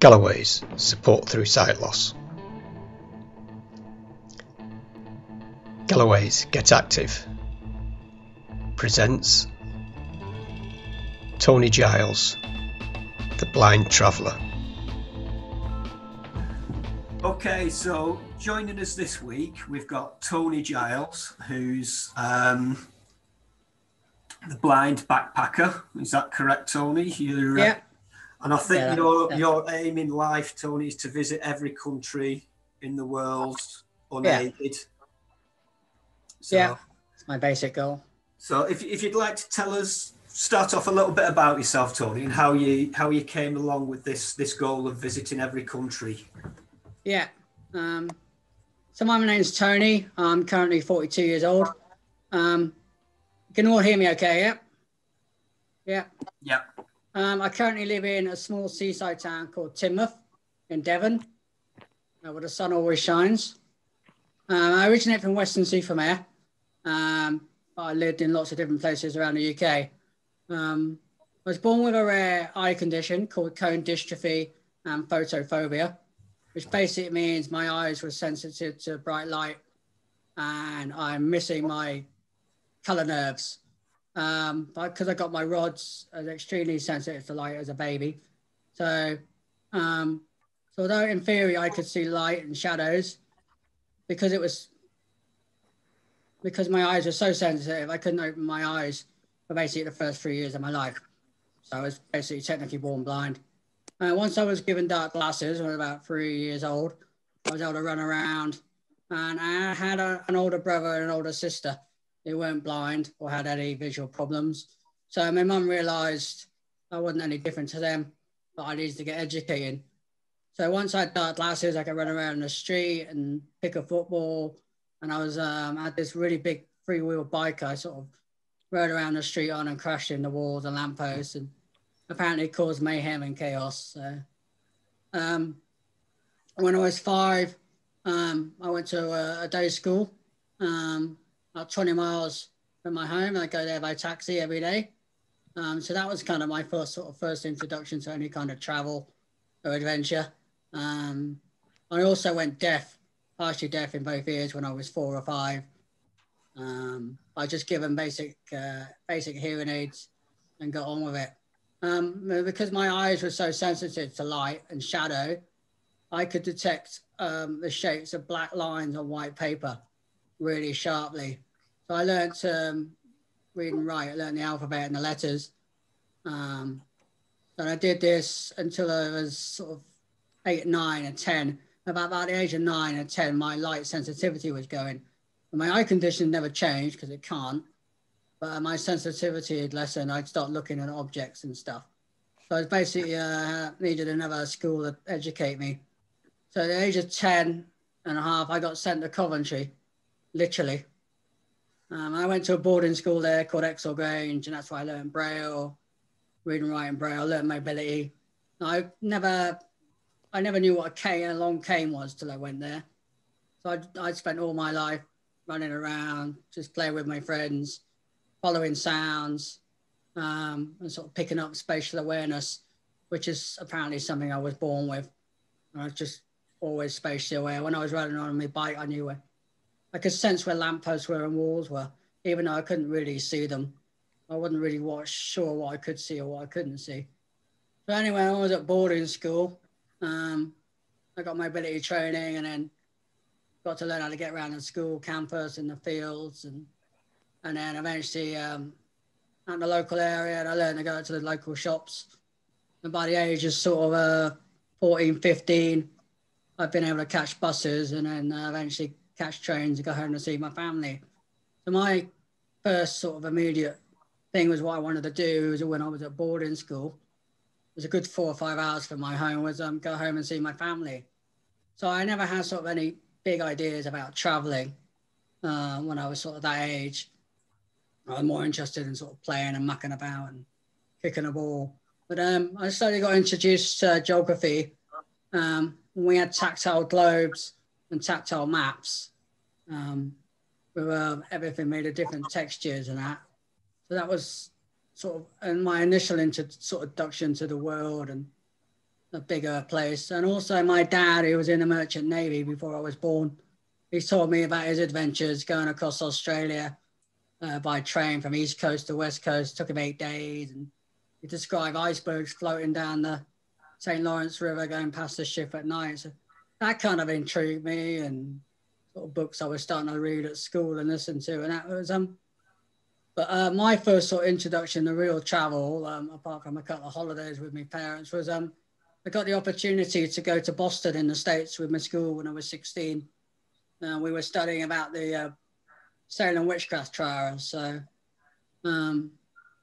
Galloway's Support Through Sight Loss. Galloway's Get Active presents Tony Giles, The Blind Traveller. Okay, so joining us this week, we've got Tony Giles, who's um, the blind backpacker. Is that correct, Tony? You're, uh, Yeah. And I think Yeah, your yeah. your aim in life, Tony, is to visit every country in the world unaided. So, Yeah. It's my basic goal. So, if, if you'd like to tell us, start off a little bit about yourself, Tony, and how you how you came along with this this goal of visiting every country. Yeah. Um, so my name's Tony. I'm currently 42 years old. Um, you can all hear me okay, yeah? Yeah. Yeah. Um, I currently live in a small seaside town called Teignmouth in Devon, uh, where the sun always shines. Um, I originate from Weston-super-Mare, um, but I lived in lots of different places around the UK. Um, I was born with a rare eye condition called cone dystrophy and photophobia, which basically means my eyes were sensitive to bright light and I'm missing my color nerves um, because I got my rods, I was extremely sensitive to light as a baby. So, um, so although in theory I could see light and shadows, because it was because my eyes were so sensitive, I couldn't open my eyes for basically the first three years of my life. So I was basically technically born blind. Uh, once I was given dark glasses, when I was about three years old, I was able to run around. And I had a, an older brother and an older sister who weren't blind or had any visual problems. So my mum realised I wasn't any different to them, but I needed to get educated. So once I dark glasses, I could run around the street and pick a football. And I was um, I had this really big three wheel bike. I sort of rode around the street on and crashed in the walls and lampposts and apparently caused mayhem and chaos. So, um, when I was five, um, I went to a, a day school, um, about 20 miles from my home. I go there by taxi every day. Um, so that was kind of my first sort of first introduction to any kind of travel or adventure. Um, I also went deaf, partially deaf in both ears when I was four or five. Um, I just given basic uh, basic hearing aids and got on with it. Um, because my eyes were so sensitive to light and shadow, I could detect um, the shapes of black lines on white paper really sharply. So I learned to um, read and write. I learned the alphabet and the letters. Um, and I did this until I was sort of eight, nine, and 10. About, about the age of nine and 10, my light sensitivity was going. And my eye condition never changed because it can't. But my sensitivity had lessened. I'd start looking at objects and stuff. So I basically uh, needed another school to educate me. So at the age of 10 and a half, I got sent to Coventry, literally. Um, I went to a boarding school there called Exhall Grange, and that's where I learned Braille, reading and writing Braille, learned mobility. I never, I never knew what a cane, a long cane was till I went there. So I, I spent all my life running around, just playing with my friends, following sounds, um, and sort of picking up spatial awareness, which is apparently something I was born with. I was just always spatially aware. When I was riding on my bike, I knew where I could sense where lampposts were and walls were, even though I couldn't really see them. I wasn't really what, sure what I could see or what I couldn't see. So anyway, I was at boarding school. Um, I got mobility training and then got to learn how to get around the school campus and the fields and and then eventually um, at the local area, and I learned to go to the local shops. And by the age of sort of uh, 14, 15, I've been able to catch buses and then uh, eventually catch trains and go home and see my family. So my first sort of immediate thing was what I wanted to do was when I was at boarding school. It was a good four or five hours from my home was um, go home and see my family. So I never had sort of any big ideas about traveling uh, when I was sort of that age. I was more interested in sort of playing and mucking about and kicking a ball. But um, I slowly got introduced to geography. Um, we had tactile globes and tactile maps um, with uh, everything made of different textures and that. So that was sort of and my initial sort of introduction to the world and a bigger place. And also my dad, who was in the merchant navy before I was born, he told me about his adventures going across Australia uh, by train from east coast to west coast. Took him eight days, and he described icebergs floating down the St. Lawrence River, going past the ship at night. So that kind of intrigued me, and sort of books I was starting to read at school and listen to, and that was um. But uh, my first sort of introduction to real travel, um, apart from a couple of holidays with my parents, was um, I got the opportunity to go to Boston in the States with my school when I was 16. Uh, we were studying about the uh, Salem witchcraft trials. So, um,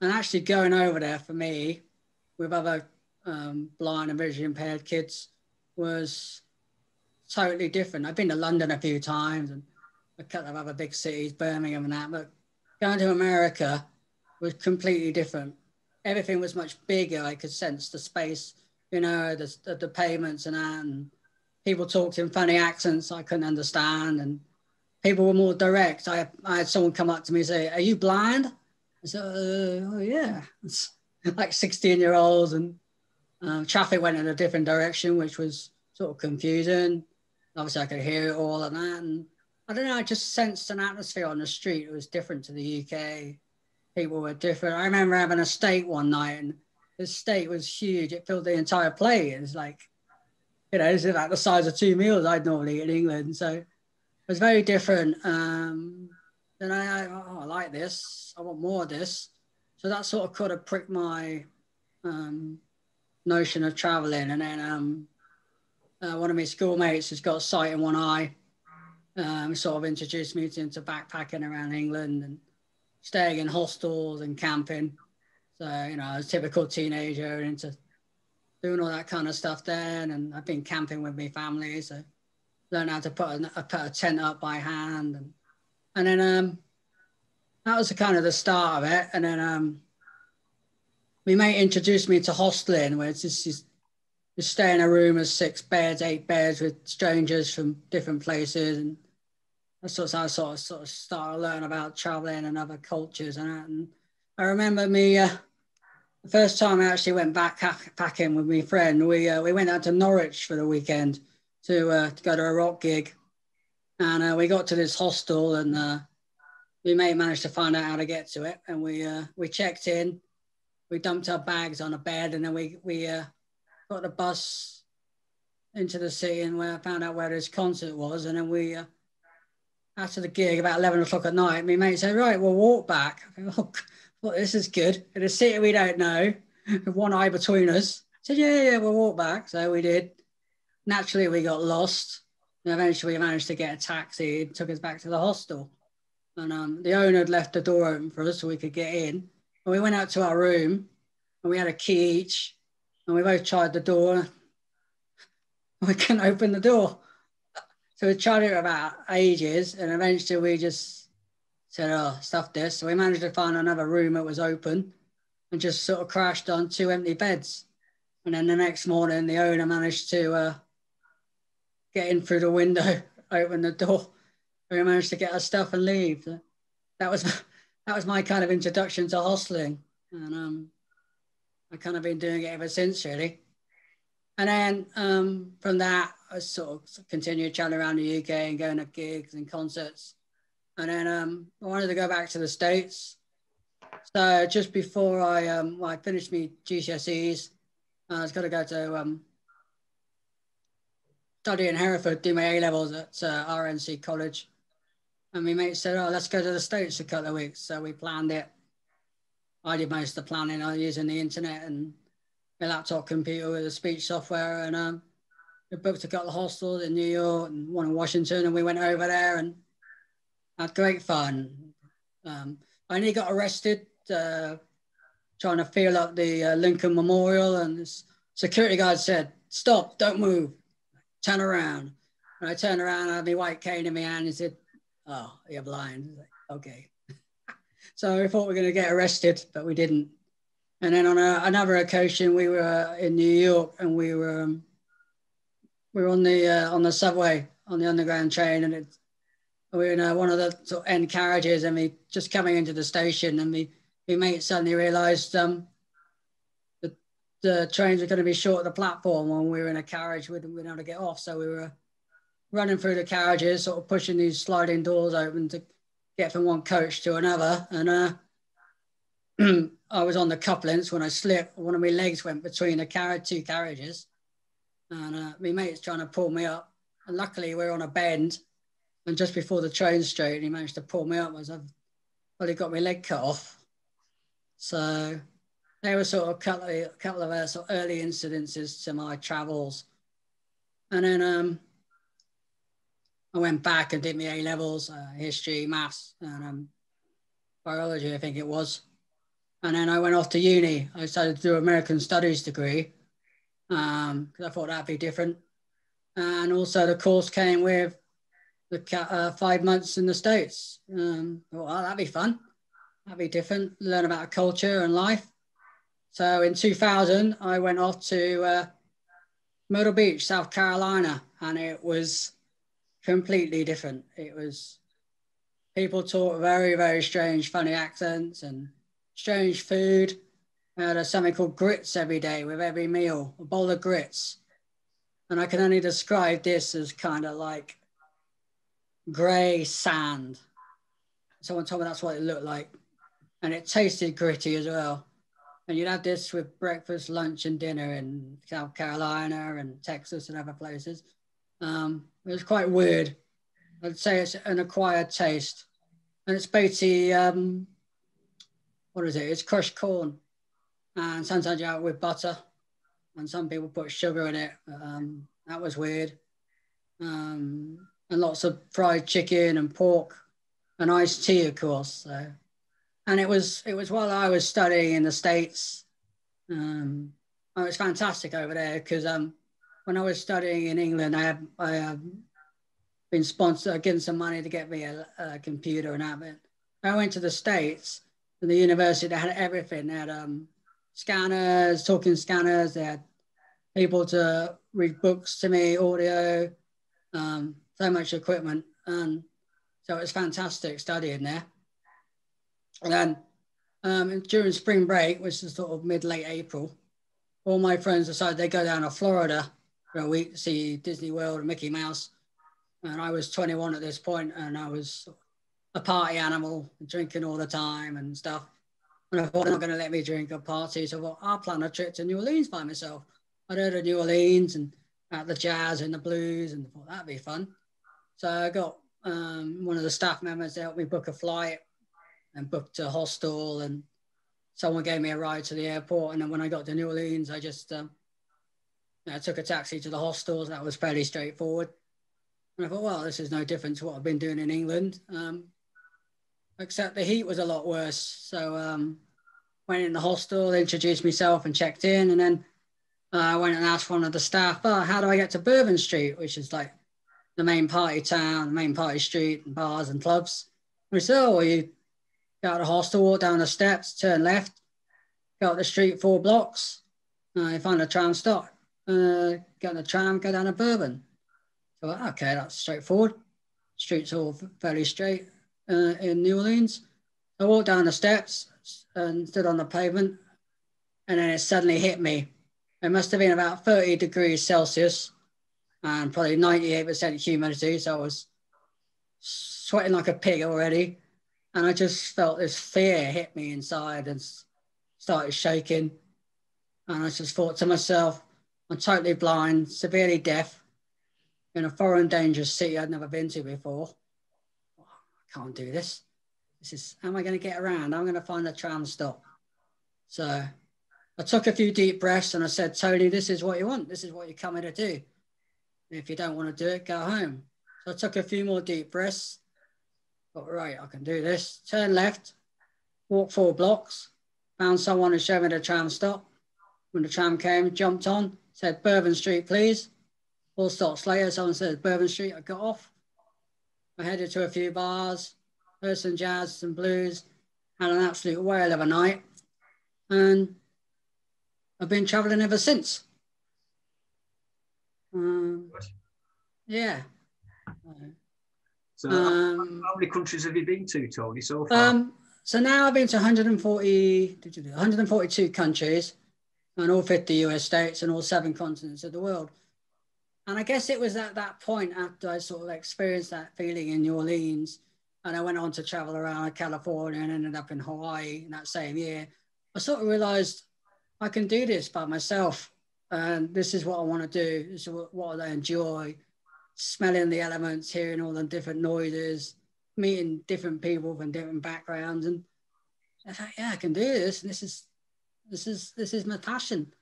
and actually going over there for me with other um, blind and visually impaired kids was totally different. I've been to London a few times and a couple of other big cities, Birmingham and that, but going to America was completely different. Everything was much bigger. I could sense the space, you know, the, the, the pavements and that. And people talked in funny accents I couldn't understand. And people were more direct. I, I had someone come up to me and say, Are you blind? I said, uh, Oh, yeah. It's like 16 year olds. And um, traffic went in a different direction, which was sort of confusing. Obviously, I could hear it all and that. And I don't know, I just sensed an atmosphere on the street. It was different to the UK. People were different. I remember having a steak one night, and the steak was huge. It filled the entire plate. It was like, you know, it's like the size of two meals I'd normally eat in England. So it was very different. Um, and I, I, oh, I like this. I want more of this. So that sort of could have pricked my um, notion of traveling. And then um, uh, one of my schoolmates has got sight in one eye. Um, sort of introduced me into backpacking around England and staying in hostels and camping. So, you know, I was a typical teenager into doing all that kind of stuff then. And I've been camping with my family. So learned how to put a, put a tent up by hand. And, and then um, that was the kind of the start of it. And then um, my mate introduced me to hosteling, where it's just, just you stay in a room of six beds, eight beds with strangers from different places, and that's sort of I sort of sort of started learning about traveling and other cultures and that. And I remember me uh, the first time I actually went backpacking with my friend. We uh, we went out to Norwich for the weekend to uh, to go to a rock gig, and uh, we got to this hostel and uh, we may manage to find out how to get to it. And we uh, we checked in, we dumped our bags on a bed, and then we we got the bus into the city and where I found out where this concert was. And then we, uh, after the gig, about 11 o'clock at night, my mate said, right, we'll walk back. oh, well, this is good. In a city we don't know, with one eye between us. I said, yeah, yeah, we'll walk back. So we did. Naturally, we got lost. And eventually, we managed to get a taxi. It took us back to the hostel. And um, the owner had left the door open for us so we could get in. And we went out to our room and we had a key each and we both tried the door. We couldn't open the door. So we tried it about ages, and eventually we just said, "Oh, stuff this." So we managed to find another room that was open, and just sort of crashed on two empty beds. And then the next morning, the owner managed to uh, get in through the window, open the door. We managed to get our stuff and leave. That was that was my kind of introduction to hosteling, and um, I've kind of been doing it ever since, really. And then um, from that, I sort of continued traveling around the UK and going to gigs and concerts. And then um, I wanted to go back to the States. So just before I, um, well, I finished my GCSEs, I was going to go to um, study in Hereford, do my A levels at uh, RNC College. And my mate said, Oh, let's go to the States a couple of weeks. So we planned it. I did most of the planning. I was using the internet and my laptop computer with the speech software, and um, we booked a couple of hostels in New York and one in Washington, and we went over there and had great fun. Um, I got arrested uh, trying to feel up the uh, Lincoln Memorial, and this security guard said, "Stop! Don't move! Turn around." And I turned around, I had my white cane in my hand, and said, "Oh, you're blind." Like, okay. So we thought we were going to get arrested, but we didn't. And then on a, another occasion, we were in New York and we were um, we were on the uh, on the subway on the underground train, and it, we were in uh, one of the sort of end carriages, and we just coming into the station, and we we mate suddenly realised um, the the trains were going to be short of the platform when we were in a carriage. We didn't know how to get off. So we were running through the carriages, sort of pushing these sliding doors open to get from one coach to another. And uh, I was on the couplings when I slipped. One of my legs went between the carriage, two carriages. And uh, my mate's trying to pull me up. And luckily, we are on a bend. And just before the train straight, he managed to pull me up as I've well, he got my leg cut off. So they were sort of a couple of, a couple of uh, sort of early incidences to my travels. And then um, I went back and did my A levels, uh, history, maths, and um, biology, I think it was. And then I went off to uni. I started to do American Studies degree because um, I thought that'd be different. And also the course came with the uh, five months in the States. Um, well, that'd be fun. That'd be different. Learn about culture and life. So in 2000, I went off to uh, Myrtle Beach, South Carolina, and it was completely different. It was people talk very, very strange, funny accents and strange food. Uh, there's something called grits every day with every meal, a bowl of grits. And I can only describe this as kind of like grey sand. Someone told me that's what it looked like. And it tasted gritty as well. And you'd have this with breakfast, lunch, and dinner in South Carolina and Texas and other places. Um, it was quite weird. I'd say it's an acquired taste. And it's basically, um, what is it? It's crushed corn. And sometimes you have it with butter. And some people put sugar in it. Um, that was weird. Um, and lots of fried chicken and pork and iced tea, of course. So, and it was it was while I was studying in the states. Um, it was fantastic over there because um, when I was studying in England, I had I have been sponsored, getting some money to get me a, a, computer and have it. I went to the states and the university. They had everything. They had um, scanners, talking scanners. They had people to read books to me, audio. Um, so much equipment. And so it was fantastic studying there. And then um, during spring break, which is sort of mid late April, all my friends decided they go down to Florida for a week to see Disney World and Mickey Mouse. And I was 21 at this point, and I was a party animal, drinking all the time and stuff. And I thought they're not going to let me drink at parties. So I thought I'll plan a trip to New Orleans by myself. I'd heard of New Orleans and at the jazz and the blues, and I thought that'd be fun. So I got um, one of the staff members to help me book a flight and booked a hostel and someone gave me a ride to the airport. And then when I got to New Orleans, I just um, I took a taxi to the hostels. That was fairly straightforward. And I thought, well, this is no different to what I've been doing in England, um, except the heat was a lot worse. So um, went in the hostel, introduced myself and checked in. And then uh, I went and asked one of the staff, oh, how do I get to Bourbon Street, which is like the main party town, the main party street, and bars and clubs. We said, oh, well, you go to the hostel, walk down the steps, turn left, go up the street four blocks, uh, you find a tram stop, uh, get on the tram, go down to Bourbon. So, okay, that's straightforward. Streets all fairly straight uh, in New Orleans. I walked down the steps and stood on the pavement, and then it suddenly hit me. It must have been about 30 degrees Celsius and probably 98% humidity. So I was sweating like a pig already. And I just felt this fear hit me inside and started shaking. And I just thought to myself, I'm totally blind, severely deaf, in a foreign, dangerous city I'd never been to before. I can't do this. This is, how am I going to get around? I'm going to find a tram stop. So I took a few deep breaths and I said, Tony, this is what you want. This is what you're coming to do. If you don't want to do it, go home. So I took a few more deep breaths. Thought, right, I can do this. Turn left, walk four blocks, found someone to show me the tram stop. When the tram came, jumped on, said Bourbon Street, please. Four stops later, someone said Bourbon Street. I got off. I headed to a few bars, heard some jazz, some blues, had an absolute whale of a night. And I've been traveling ever since. Um, yeah. So, um, how many countries have you been to, Tony, so far? Um, so now I've been to 140, 142 countries. And all 50 US states and all seven continents of the world. And I guess it was at that point after I sort of experienced that feeling in New Orleans and I went on to travel around California and ended up in Hawaii in that same year. I sort of realized I can do this by myself. And this is what I want to do. This is what, I enjoy. Smelling the elements, hearing all the different noises, meeting different people from different backgrounds. And I thought, yeah, I can do this. And this is this is this is my passion.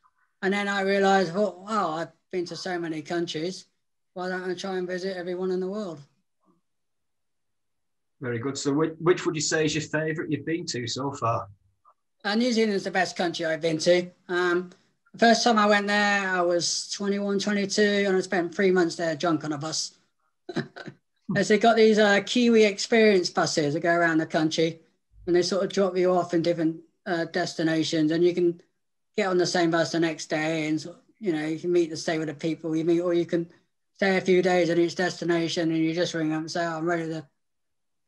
And then I realized, well, wow, I've been to so many countries. Why don't I try and visit everyone in the world? Very good. So, which, which would you say is your favourite you've been to so far? Uh, New Zealand is the best country I've been to. Um, the first time I went there, I was 21, 22, and I spent three months there drunk on a bus. As they got these uh, Kiwi experience buses that go around the country, and they sort of drop you off in different uh, destinations, and you can get on the same bus the next day, and you know you can meet the stay with the people you meet, or you can stay a few days at each destination, and you just ring up and say, oh, "I'm ready to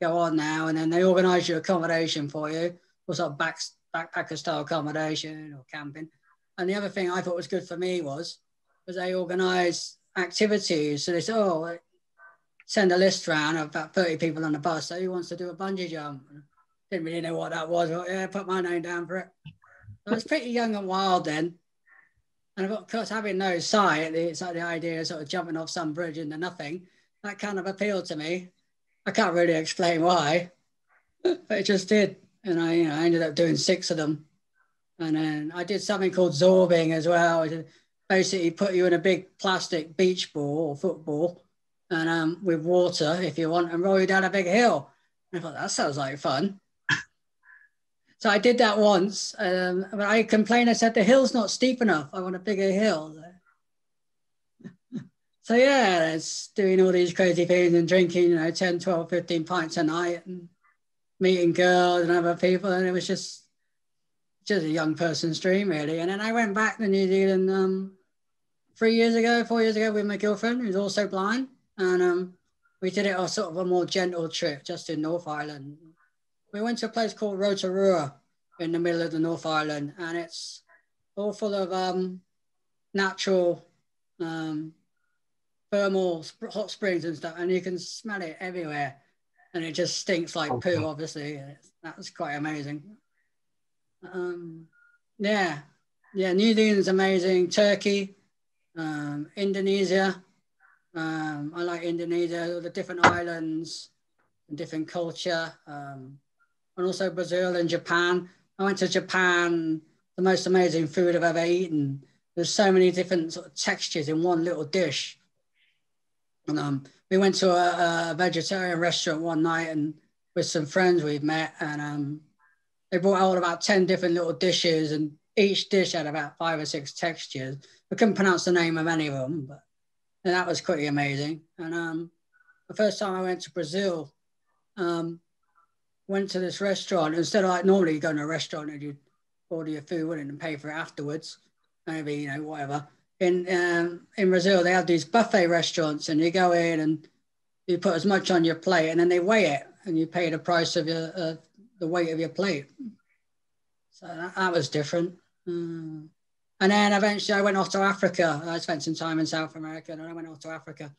go on now," and then they organise your accommodation for you, or sort of back, backpacker style accommodation or camping. And the other thing I thought was good for me was was they organise activities. So they said, "Oh, send a list around of about 30 people on the bus. So who wants to do a bungee jump?" Didn't really know what that was, but yeah, put my name down for it. I was pretty young and wild then. And of course, having no sight, it's like the idea of sort of jumping off some bridge into nothing, that kind of appealed to me. I can't really explain why, but it just did. And I, you know, I ended up doing six of them. And then I did something called zorbing as well. Basically, put you in a big plastic beach ball or football, and um, with water if you want, and roll you down a big hill. And I thought that sounds like fun. So I did that once, um, but I complained. I said the hill's not steep enough. I want a bigger hill. so yeah, it's doing all these crazy things and drinking, you know, 10, 12, 15 pints a night and meeting girls and other people. And it was just, just a young person's dream really. And then I went back to New Zealand um, three years ago, four years ago with my girlfriend who's also blind. And um, we did it on sort of a more gentle trip just in North Island we went to a place called Rotorua in the middle of the North Island, and it's all full of um, natural um, thermal sp- hot springs and stuff, and you can smell it everywhere, and it just stinks like okay. poo. Obviously, that was quite amazing. Um, yeah, yeah, New Zealand's amazing. Turkey, um, Indonesia. Um, I like Indonesia, all the different islands and different culture. Um, and also Brazil and Japan. I went to Japan, the most amazing food I've ever eaten. There's so many different sort of textures in one little dish. And um, we went to a, a, vegetarian restaurant one night and with some friends we've met, and um, they brought out about 10 different little dishes, and each dish had about five or six textures. I couldn't pronounce the name of any of them, but that was pretty amazing. And um, the first time I went to Brazil, um, went to this restaurant instead of like normally you go to a restaurant and you order your food and pay for it afterwards, maybe you know whatever. In um, in Brazil, they have these buffet restaurants, and you go in and you put as much on your plate, and then they weigh it, and you pay the price of your uh, the weight of your plate. So that, that was different. Mm. And then eventually, I went off to Africa. I spent some time in South America, and I went off to Africa,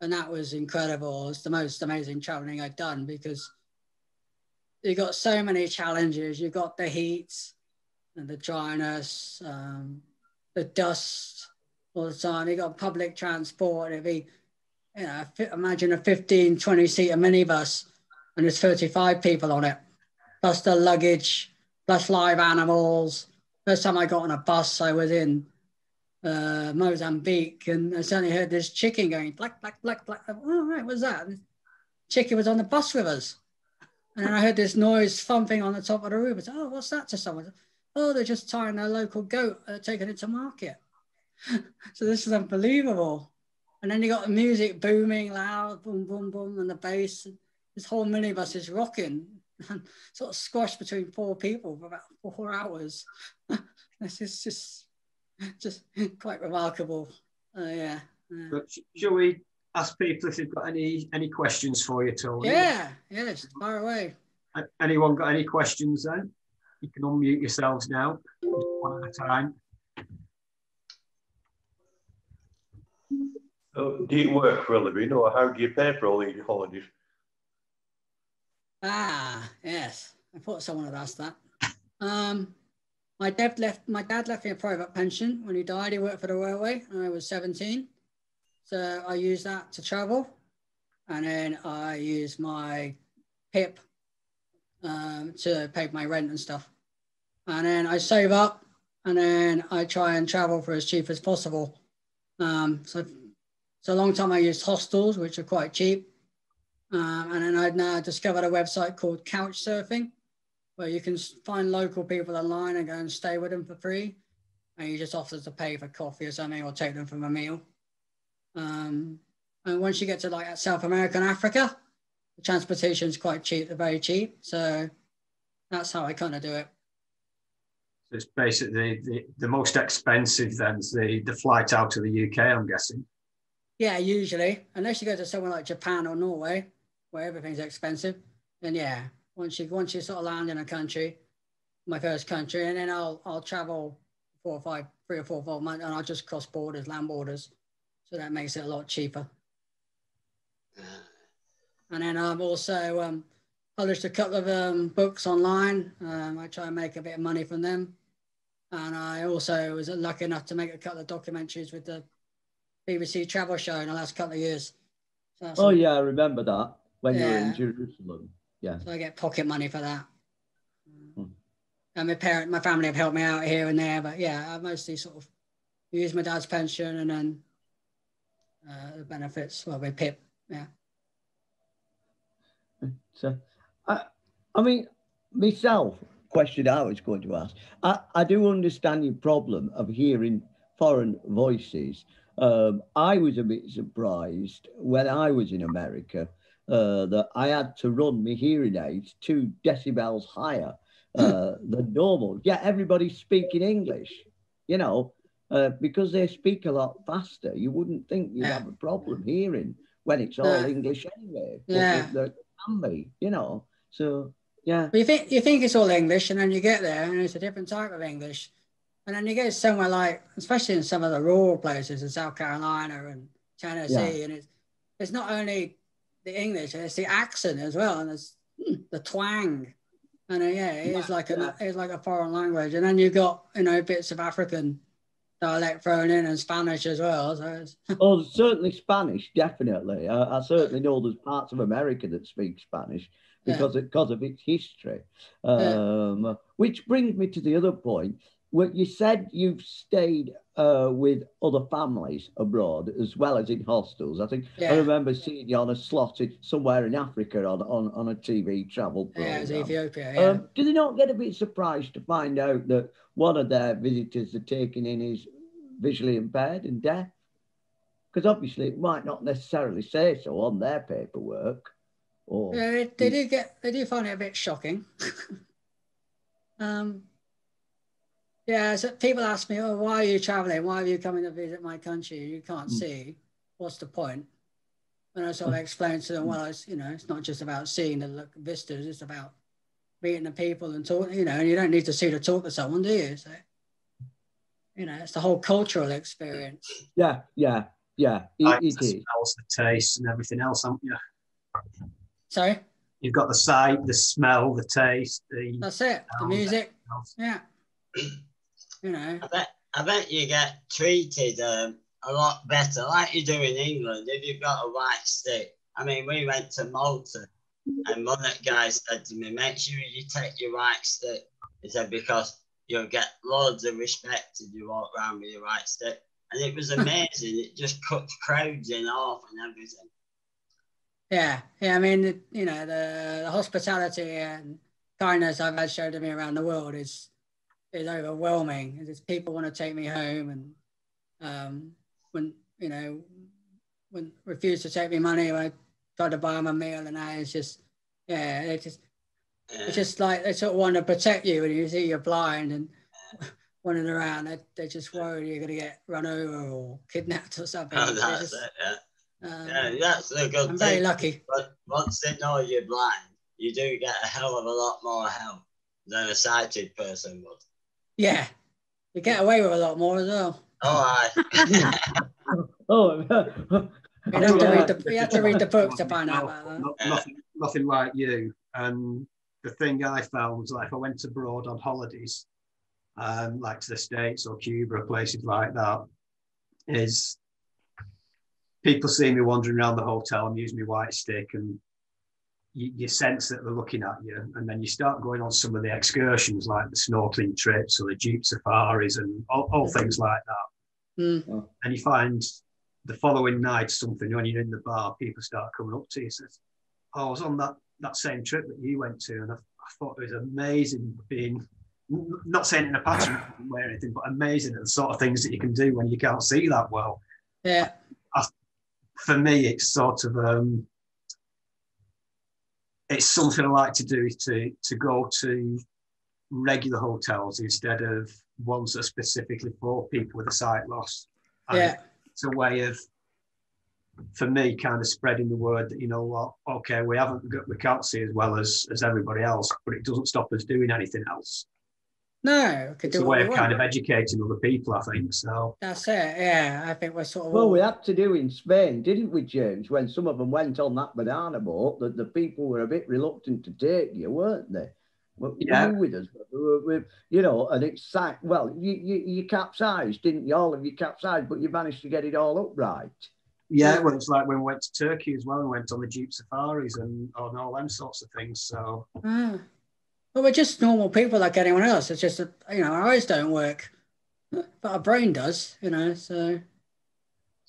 and that was incredible. It's the most amazing traveling I've done because you got so many challenges. You've got the heat and the dryness, um, the dust all the time. You've got public transport. It'd be, you know, imagine a 15, 20 seater minibus and there's 35 people on it, plus the luggage, plus live animals. First time I got on a bus, I was in uh, Mozambique and I suddenly heard this chicken going, black, black, black, black. Oh, right, what's that? chicken was on the bus with us. And then I heard this noise thumping on the top of the roof. I said, oh, what's that to someone? Oh, they're just tying their local goat, uh, taking it to market. so this is unbelievable. And then you got the music booming loud, boom, boom, boom, and the bass. And this whole minibus is rocking and sort of squashed between four people for about four hours. this is just, just quite remarkable. Uh, yeah. Uh, shall we ask people if they've got any any questions for you, Tony. Yeah, yes, far away. Anyone got any questions then? You can unmute yourselves now, one at a time. Oh, do you work for a living or how do you pay for all these holidays? Ah, yes. I thought someone had asked that. Um, my dad left my dad left me a private pension when he died. He worked for the railway and I was 17 so I use that to travel, and then I use my PIP um, to pay my rent and stuff. And then I save up, and then I try and travel for as cheap as possible. Um, so, so a long time I used hostels, which are quite cheap. Um, and then I'd now discovered a website called Couchsurfing, where you can find local people online and go and stay with them for free. And you just offer to pay for coffee or something or take them from a meal. Um, and once you get to like South America and Africa, the transportation is quite cheap. They're very cheap. So that's how I kind of do it. So it's basically the, the most expensive then's the, the flight out of the UK, I'm guessing. Yeah, usually, unless you go to somewhere like Japan or Norway, where everything's expensive, then yeah, once you once you sort of land in a country, my first country, and then I'll I'll travel four or five, three or four, four months, and I'll just cross borders, land borders, so that makes it a lot cheaper. And then I've also um, published a couple of um, books online. Um, I try and make a bit of money from them. And I also was lucky enough to make a couple of documentaries with the BBC travel show in the last couple of years. So oh, yeah, I remember that when yeah. you were in Jerusalem. Yeah. So I get pocket money for that. Hmm. And my parent, my family have helped me out here and there, but yeah, I mostly sort of use my dad's pension and then uh, the benefits, well, with PIP, yeah. So, I, I mean, myself, question I was going to ask, I, I do understand your problem of hearing foreign voices. Um, I was a bit surprised when I was in America uh, that I had to run my hearing aids two decibels higher uh, than normal. Yeah, everybody's speaking English, you know, uh, because they speak a lot faster. You wouldn't think you'd have a problem hearing when it's all English anyway. Yeah can be, you know. So yeah. But you think you think it's all English, and then you get there, and it's a different type of English, and then you get somewhere like, especially in some of the rural places in South Carolina and Tennessee, yeah. and it's it's not only the English, it's the accent as well, and it's hmm, the twang, and uh, yeah, it is like a it's like a foreign language, and then you've got you know bits of African dialect thrown in and Spanish as well. So oh, certainly Spanish, definitely. I, I, certainly know there's parts of America that speak Spanish because yeah. it, because of its history. Um, yeah. Which brings me to the other point. What you said you've stayed uh, with other families abroad as well as in hostels. I think yeah. I remember seeing you on a slot in, somewhere in Africa on, on, on a TV travel program. Yeah, it was Ethiopia. Yeah. Um, do they not get a bit surprised to find out that one of their visitors they're taking in is visually impaired and deaf? Because obviously it might not necessarily say so on their paperwork. Or yeah, they, they do get they do find it a bit shocking. um, yeah, so people ask me, "Oh, why are you traveling? Why are you coming to visit my country? You can't mm. see. What's the point?" And I sort of hmm. explain to them, "Well, it's you know, it's not just about seeing the look, vistas. It's about meeting the people and talking. You know, and you don't need to see to talk to someone, do you? So, you know, it's the whole cultural experience. Yeah, yeah, yeah. It, like it the smells, the taste, and everything else, haven't you? Sorry. You've got the sight, the smell, the taste, the. That's it. The music. Yeah you know. I bet, I bet you get treated um, a lot better, like you do in England, if you've got a white stick. I mean, we went to Malta, and one of the guys said to me, "Make sure you take your white stick." He said because you'll get loads of respect if you walk around with your right stick. And it was amazing. it just cuts crowds in half and everything. Yeah, yeah. I mean, you know, the, the hospitality and kindness I've had shown to me around the world is is overwhelming. It's people want to take me home, and um, when you know, when refuse to take me money, I try to buy them a meal, and I it's just yeah, it's just it's just like they sort of want to protect you, and you see you're blind and running around. They they just worried you're gonna get run over or kidnapped or something. Oh, that's just, it. Yeah. Um, yeah, that's a good I'm thing. very lucky. But once they know you're blind, you do get a hell of a lot more help than a sighted person would. Yeah, you get away with a lot more as well. Oh, I. Oh, You'd have to read the, you have to read the books to find out about that. No- nothing, nothing like you. And the thing I found was like if I went abroad on holidays, um, like to the States or Cuba or places like that, is people see me wandering around the hotel and using my white stick and you, you sense that they're looking at you and then you start going on some of the excursions like the snorkeling trips or the jeep safaris and all, all things like that Mm. and you find the following night something when you're in the bar, people start coming up to you and says, oh, I was on that that same trip that you went to, and I, I thought it was amazing being not saying it in a pattern way or anything, but amazing at the sort of things that you can do when you can't see that well. Yeah. For me, it's sort of um it's something I like to do to to go to regular hotels instead of ones that are specifically for people with a sight loss. And Yeah. it's a way of for me kind of spreading the word that you know what okay we haven't got we can't see as well as as everybody else but it doesn't stop us doing anything else No, we could it's do a way we of kind of educating other people i think so That's it. Yeah, I think we're sort of. well, all- we had to do in Spain, didn't we, James? When some of them went on that banana boat, that the people were a bit reluctant to take you, weren't they? Were, Yeah. you with us? We were- you know, and it's sank. Well, you, you you capsized, didn't you? All of you capsized, but you managed to get it all upright. yeah well it's like when we went to turkey as well and went on the jeep safaris and on all them sorts of things so Ah. Well, we're just normal people like anyone else. It's just that, you know, our eyes don't work, but our brain does, you know, so.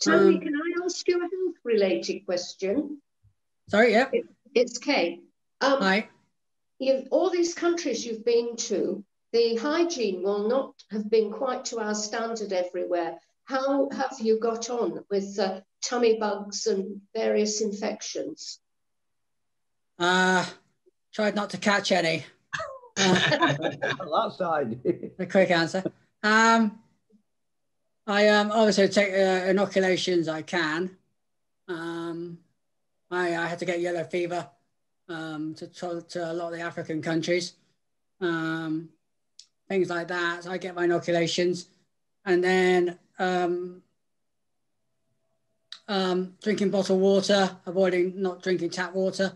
Tony, Um, can I ask you a health related question? Sorry, yep. It's Kate. Um, Hi. you've, all these countries you've been to, the hygiene will not have been quite to our standard everywhere. How have you got on with uh, tummy bugs and various infections? Uh, tried not to catch any. A quick answer. Um, I um, obviously take uh, inoculations I can. Um, I, I had to get yellow fever um, to, to, to a lot of the African countries, um, things like that. So I get my inoculations, and then um, um, drinking bottled water, avoiding not drinking tap water.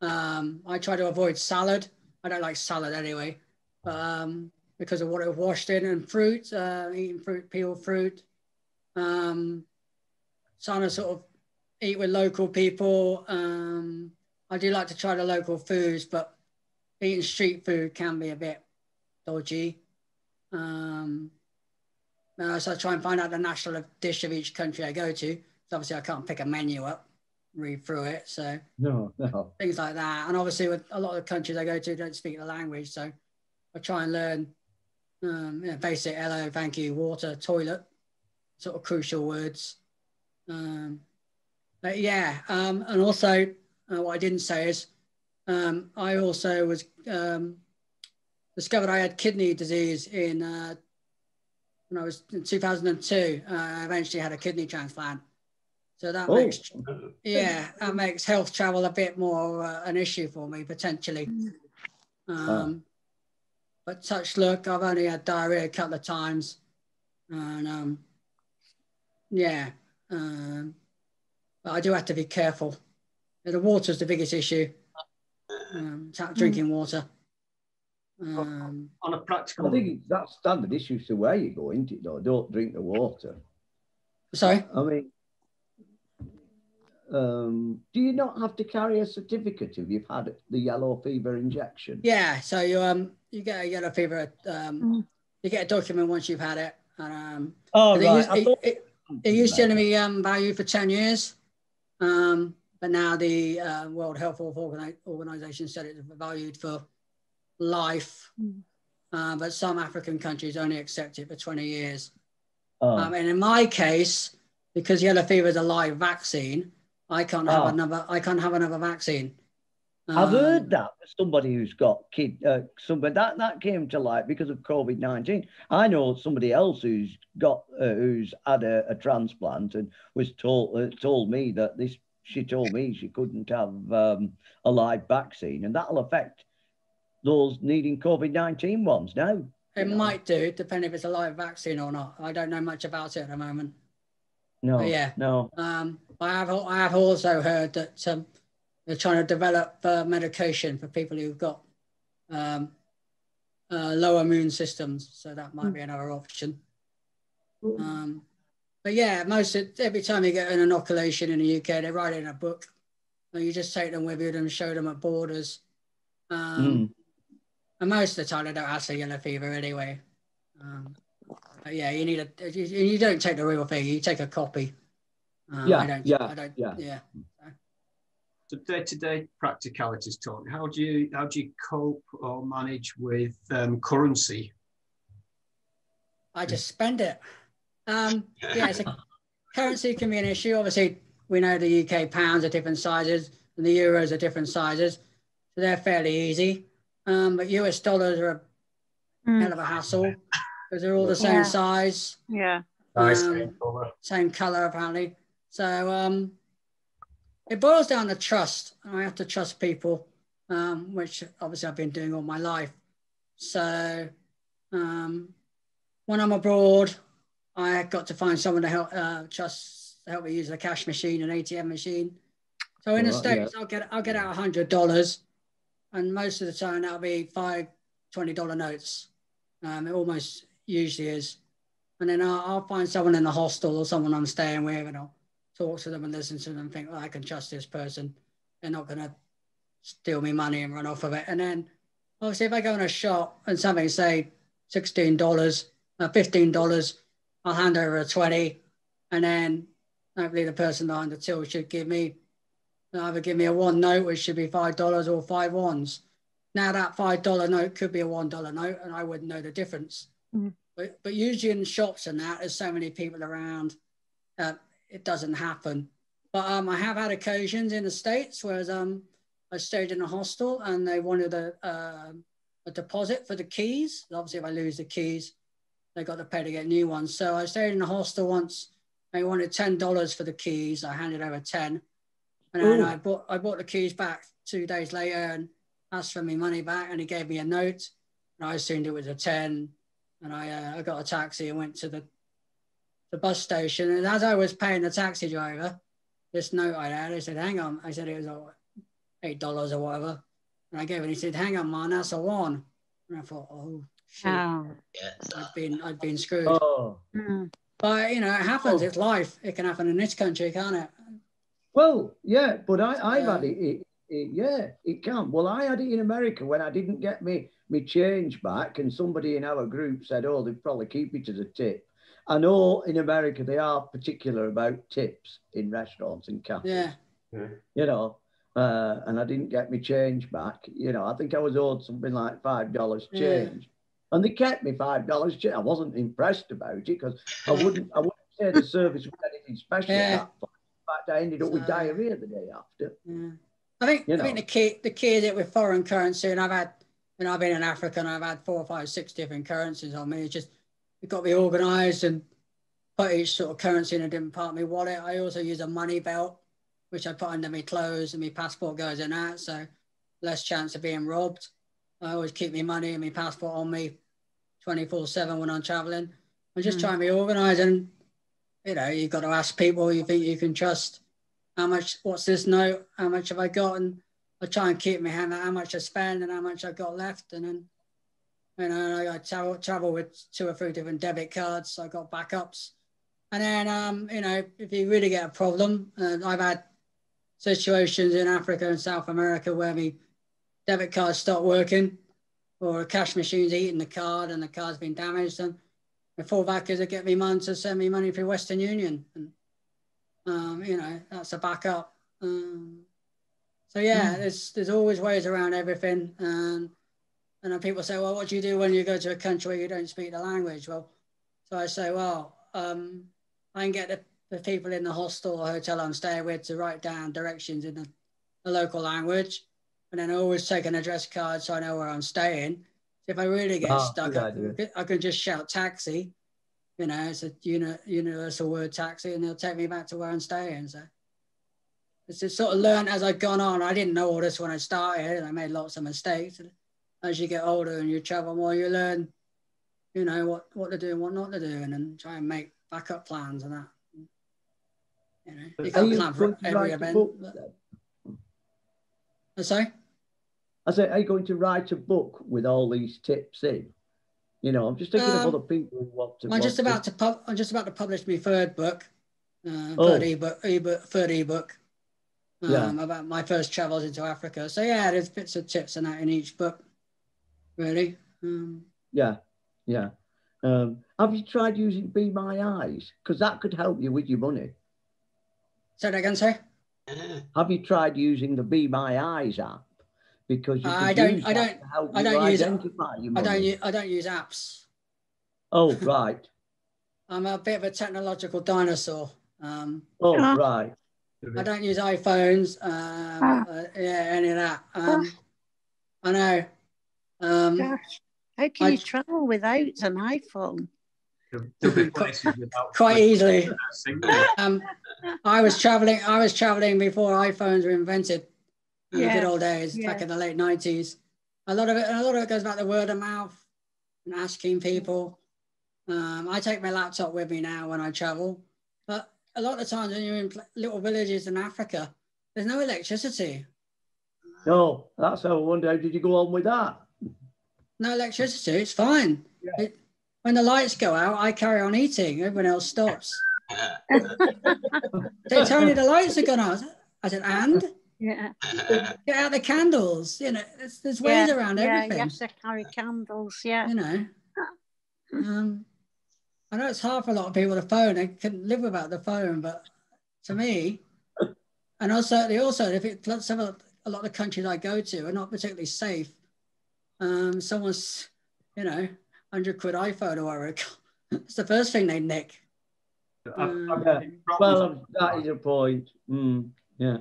Um, I try to avoid salad. I don't like salad anyway um, because of what it was washed in and fruit, uh, eating fruit, peeled fruit. Um, trying to sort of eat with local people. Um, I do like to try the local foods, but eating street food can be a bit dodgy. Um, uh, so I try and find out the national dish of each country I go to. So obviously, I can't pick a menu up, read through it. So no, no. things like that. And obviously, with a lot of countries I go to, don't speak the language, so I try and learn um, you know, basic hello, thank you, water, toilet, sort of crucial words. Um, but yeah, um, and also uh, what I didn't say is um, I also was um, discovered I had kidney disease in uh, when I was in 2002. Uh, I eventually had a kidney transplant. So that Oh, makes yeah, that makes health travel a bit more uh, an issue for me potentially. Um, But touch luck, I've only had diarrhea a couple of times, and um, yeah, um, but I do have to be careful. The water's the biggest issue. Um, tap drinking water. Um, on a practical I think it's that standard issue to where you go, isn't it? Though, don't drink the water. sorry. I mean, um, do you not have to carry a certificate if you've had the yellow fever injection? Yeah, so you um you get a yellow fever. Um, you get a document once you've had it, and um, Oh, it, right. used, I it, thought it, it used to only be um, valued for ten years, um, but now the uh, World Health Organization said it's valued for life. Uh, but some African countries only accept it for twenty years. Oh, Um, and in my case, because yellow fever is a live vaccine, I can't have Oh. another. I can't have another vaccine. I've Um, heard that for somebody who's got kid, uh, somebody that that came to light because of COVID nineteen. I know somebody else who's got uh, who's had a, a transplant and was told uh, told me that this. She told me she couldn't have um, a live vaccine, and that'll affect those needing COVID nineteen ones now. It might do, depending if it's a live vaccine or not. I don't know much about it at the moment. No. But yeah. No. Um, I have I have also heard that um, they're trying to develop uh, medication for people who've got um, uh, low immune systems, so that might be another option. Um, but yeah, most of, every time you get an inoculation in the UK, they write it in a book. And you just take them with you and show them at borders. Um, Mm. And most of the time, they don't have the yellow fever anyway. Um, but yeah, you need a. You, you don't take the real thing. You take a copy. Um, Yeah, I don't, yeah, I don't, yeah. yeah. So day-to-day practicalities, Tony. How do you how do you cope or manage with um, currency? I just spend it. Um, yeah, it's a, currency can be an issue. Obviously, we know the UK pounds are different sizes and the euros are different sizes, so they're fairly easy. Um, but US dollars are a hell of a hassle because they're all the same Yeah. size, Yeah. Um, game same color apparently. So um, it boils down to trust. I have to trust people, um, which obviously I've been doing all my life. So um, when I'm abroad, I got to find someone to help uh, just help me use a cash machine, an ATM machine. So in the Right, states, I'll get I'll get out hundred dollars, and most of the time that'll be five twenty dollar notes. Um, it almost usually is, and then I'll, I'll find someone in the hostel or someone I'm staying with, and I'll talk to them and listen to them. And think, well, I can trust this person. They're not gonna steal me money and run off of it. And then obviously, if I go in a shop and something say sixteen dollars, uh, fifteen dollars, I'll hand over a twenty, and then hopefully the person behind the till should give me either give me a one note, which should be five dollars, or five ones. Now that five dollar note could be a one dollar note, and I wouldn't know the difference. Mhm. But but usually in shops and that, there's so many people around, uh, it doesn't happen. But um, I have had occasions in the states where um, I stayed in a hostel and they wanted a um a deposit for the keys. Obviously, if I lose the keys, they got to pay to get new ones. So I stayed in a hostel once. They wanted ten dollars for the keys. I handed over ten, and then Ooh. I bought I bought the keys back two days later and asked for my money back, and he gave me a note, and I assumed it was a ten, and I uh, I got a taxi and went to the the bus station, and as I was paying the taxi driver, this note I had, I said, "Hang on," I said it was uh, eight dollars or whatever, and I gave it. He said, "Hang on, man, that's a one," and I thought, "Oh shit." Oh. Yeah, I've been I'd been screwed. Oh. Mm. But you know, it happens. Oh. It's life. It can happen in this country, can't it? Well, yeah, but I, I've Yeah. had it, it, it. Yeah, it can. Well, I had it in America when I didn't get me me change back, and somebody in our group said, "Oh, they'd probably keep it as a tip." I know in America they are particular about tips in restaurants and cafes. Yeah. You know, uh, and I didn't get me change back. You know, I think I was owed something like five dollars Yeah. change, and they kept me five dollars change. I wasn't impressed about it because I wouldn't. I wouldn't say the service was anything special. at Yeah. that point. In fact, I ended up with diarrhea the day after. Yeah. I think You I think the key the key is it with foreign currency, and I've had you know I've been in Africa and I've had four, five, six different currencies on me. It's just you've got to be organised and put each sort of currency in a different part of my wallet. I also use a money belt, which I put under my clothes, and my passport goes in that, so less chance of being robbed. I always keep my money and my passport on me, twenty four seven when I'm travelling. I'm just Mm. trying to be organised, and you know you've got to ask people you think you can trust how much what's this note how much have i got and i try and keep my hand on how much i spend and how much I've got left and then you know i, I travel, travel with two or three different debit cards so i got backups and then um you know if you really get a problem and i've had situations in africa and south america where my debit cards stop working or a cash machine's eating the card and the card's been damaged and the fallback is to get me money to send me money through western union and um, you know, that's a backup. Um, so yeah, there's there's always ways around everything. And and then people say, well, what do you do when you go to a country where you don't speak the language? Well, so I say, well, um, I can get the, the people in the hostel or hotel I'm staying with to write down directions in the, the local language, and then I always take an address card so I know where I'm staying. So if I really get Ah, stuck, I. I can just shout taxi you know, it's a uni- universal word taxi, and they'll take me back to where I'm staying. So it's just sort of learned as I've gone on. I didn't know all this when I started, and I made lots of mistakes. As you get older and you travel more, you learn, you know, what what to do and what not to do, and then try and make backup plans and that. you, know, you can't plan for every event. book but- then? Uh, sorry? I said, are you going to write a book with all these tips in? You know, I'm just thinking Um, of other people who want to. I'm just to- about to pub- I'm just about to publish my third book, uh, Oh. third ebook, ebook, third ebook, um, Yeah. about my first travels into Africa. So yeah, there's bits of tips and that in each book, really. Um, Yeah, yeah. Um, have you tried using Be My Eyes? Because that could help you with your money. say that again, sorry. Yeah. Have you tried using the Be My Eyes app? Because you I don't- use I don't- to help I don't use identify your I don't use I don't use apps. Oh, right. I'm a bit of a technological dinosaur. Um, Oh, Ah. right. I don't use iPhones. Um, Ah. uh, yeah, any of that. Um, I know. Um, Gosh, how can I- you travel without an iPhone? There'll- there'll be places without quite easily. Um, I was traveling. I was traveling before iPhones were invented. In the good old days, back in the late nineties. A lot of it. A lot of it goes back to word of mouth and asking people. Um, I take my laptop with me now when I travel, but a lot of times when you're in little villages in Africa, there's no electricity. No, that's how I wonder. How did you go on with that? No electricity. It's fine. Yeah. It- when the lights go out, I carry on eating. Everyone else stops. Say, Tony, the lights are gone out. I said, and Yeah. get out the candles. You know, there's, there's ways around yeah, everything. you have to carry candles. Yeah. You know, um, I know it's hard for a lot of people to phone. They can live without the phone, but to me, and also they also if it some of a lot of the countries I go to are not particularly safe. Um, someone's, you know, hundred quid iPhone or whatever. It's the first thing they nick. I've- I've Yeah. Well, that is a point. Mm, yeah.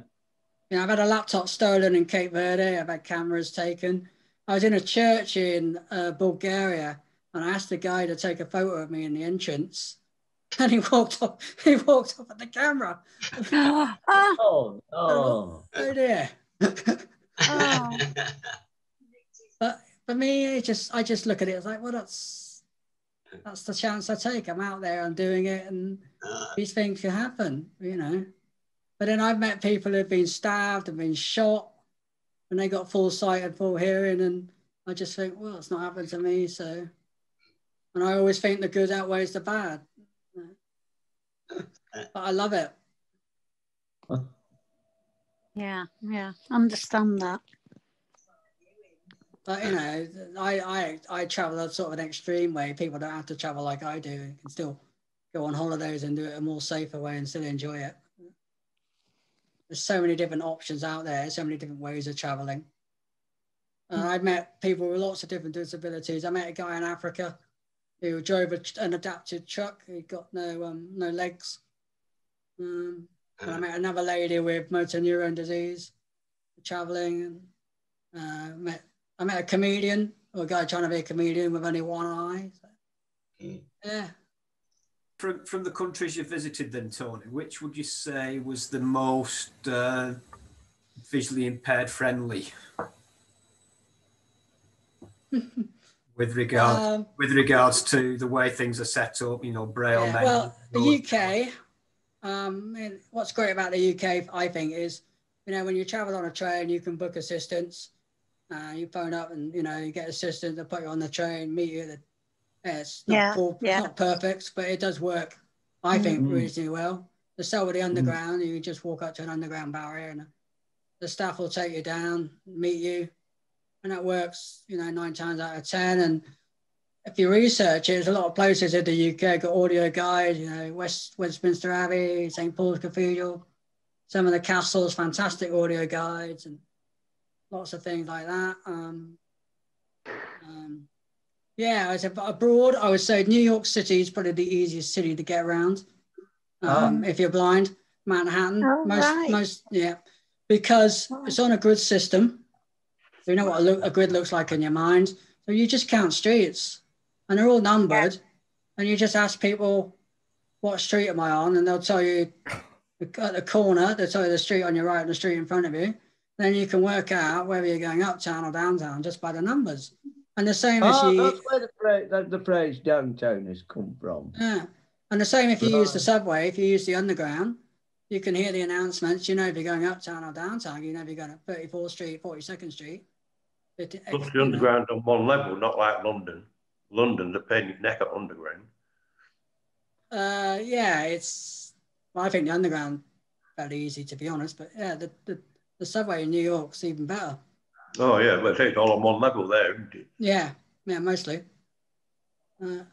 You know, I've had a laptop stolen in Cape Verde. I've had cameras taken. I was in a church in uh, Bulgaria, and I asked the guy to take a photo of me in the entrance, and he walked off. He walked off at the camera. Oh, oh. Oh dear. oh, but for me, it just I just look at it. It's like, well, that's that's the chance I take. I'm out there. I'm doing it, and ah. these things can happen. You know. But then I've met people who've been stabbed and been shot, and they got full sight and full hearing, and I just think, well, it's not happened to me. So, and I always think the good outweighs the bad. But I love it. yeah, yeah. Understand that. But you know, I I I travel a sort of an extreme way. People don't have to travel like I do. You can still go on holidays and do it a more safer way and still enjoy it. There's so many different options out there. So many different ways of traveling. And I've met people with lots of different disabilities. I met a guy in Africa who drove a, an adapted truck. He got no um no legs. Um, and I met another lady with motor neuron disease, traveling, and uh, met I met a comedian or a guy trying to be a comedian with only one eye. So, Mm. yeah. From, from the countries you visited, then, Tony, which would you say was the most uh, visually impaired friendly? with regard Um, with regards to the way things are set up, you know, braille. yeah, menu, well, the UK. Um, what's great about the UK, I think, is you know when you travel on a train, you can book assistance. Uh, you phone up and you know you get assistance to put you on the train, meet you. At the, yeah, it's not Yeah, full, yeah. not perfect, but it does work. I think Mhm. reasonably well. The cell with the underground, you just walk up to an underground barrier and the staff will take you down, meet you, and that works. You know, nine times out of ten. And if you research it, there's a lot of places in the UK got audio guides. You know, West Westminster Abbey, St Paul's Cathedral, some of the castles, fantastic audio guides, and lots of things like that. Um, um, yeah, I said abroad, I would say New York City is probably the easiest city to get around. Um, If you're blind, Manhattan, Oh, most, right. most, yeah, because it's on a grid system. So you know what a, look, a grid looks like in your mind. So you just count streets, and they're all numbered, and you just ask people, "What street am I on?" And they'll tell you at the corner. They'll tell you the street on your right and the street in front of you. Then you can work out whether you're going uptown or downtown just by the numbers. And the same as Oh, you, that's where the phrase, that the phrase downtown has come from. yeah. And the same if you use the subway, if you use the underground, you can hear the announcements. You know if you're going uptown or downtown. You know if you're going to 34th Street, 42nd Street. It- Plus you the know. underground on one level, not like London. London, they're paying your neck at underground. Uh, yeah, it's. Well, I think the underground fairly easy to be honest, but yeah, the the, the subway in New York's even better. Oh yeah, but it's all on one level there, isn't it? Yeah, yeah, mostly. Uh,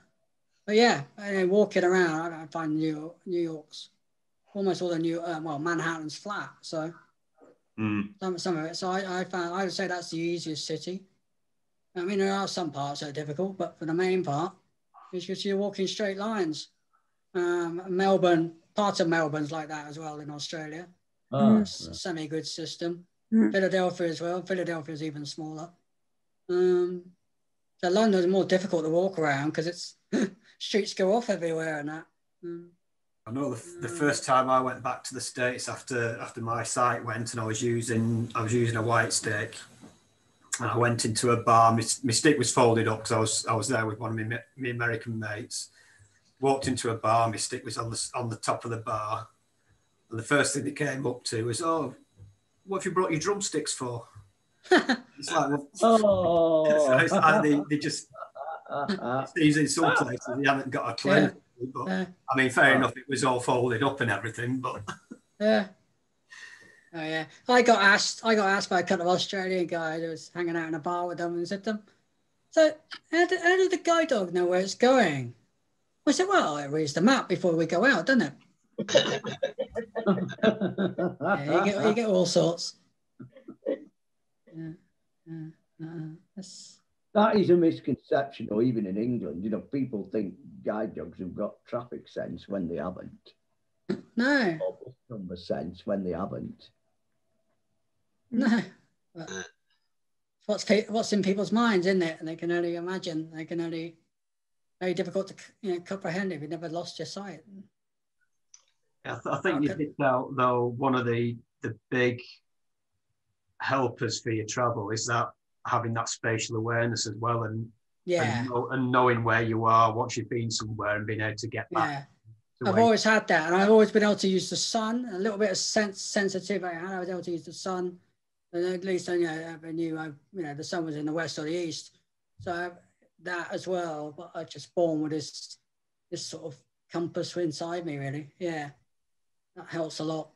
but yeah, and walking around, I, I find New York, New York's almost all the New uh, well Manhattan's flat, so Mm. some some of it. So I, I found I would say that's the easiest city. I mean, there are some parts that are difficult, but for the main part, it's just you're walking straight lines. Um, Melbourne, part of Melbourne's like that as well in Australia. Ah, It's a semi-good system. Mm. Philadelphia as well. Philadelphia is even smaller. Um, so London's more difficult to walk around because it's streets go off everywhere and that. Mm. I know the, the first time I went back to the states after after my sight went and I was using I was using a white stick, and I went into a bar. My, my stick was folded up because I was I was there with one of my, my American mates. Walked into a bar. My stick was on the on the top of the bar, and the first thing they came up to was, "Oh, what have you brought your drumsticks for?" It's like, well, Oh. it's like they, they just seems in some places they haven't got a clue. Yeah. But Yeah, I mean, fair enough, it was all folded up and everything, but yeah. Oh yeah. I got asked. I got asked by a couple of Australian guys who was hanging out in a bar with them and said to them, "So how, did, how does the guide dog know where it's going?" I said, "Well, it reads the map before we go out, doesn't it?" Yeah, you get you get all sorts. Yeah, yeah, uh, that's, That is a misconception, or even in England, you know, people think guide dogs have got traffic sense when they haven't, no, or number sense when they haven't. no. But what's pe- what's in people's minds, isn't it? And they can only imagine. They can only very difficult to you know, comprehend if you've never lost your sight. I, th- I think you Okay. did though, one of the the big helpers for your travel is that having that spatial awareness as well and Yeah, and, know, and knowing where you are once you've been somewhere and being able to get back yeah. I've always had that, and I've always been able to use the sun. A little bit of sense sensitive. I was able to use the sun, and at least I, you know, I knew I, you know the sun was in the west or the east, so I, that as well. But I was just born with this this sort of compass inside me, really. Yeah, that helps a lot.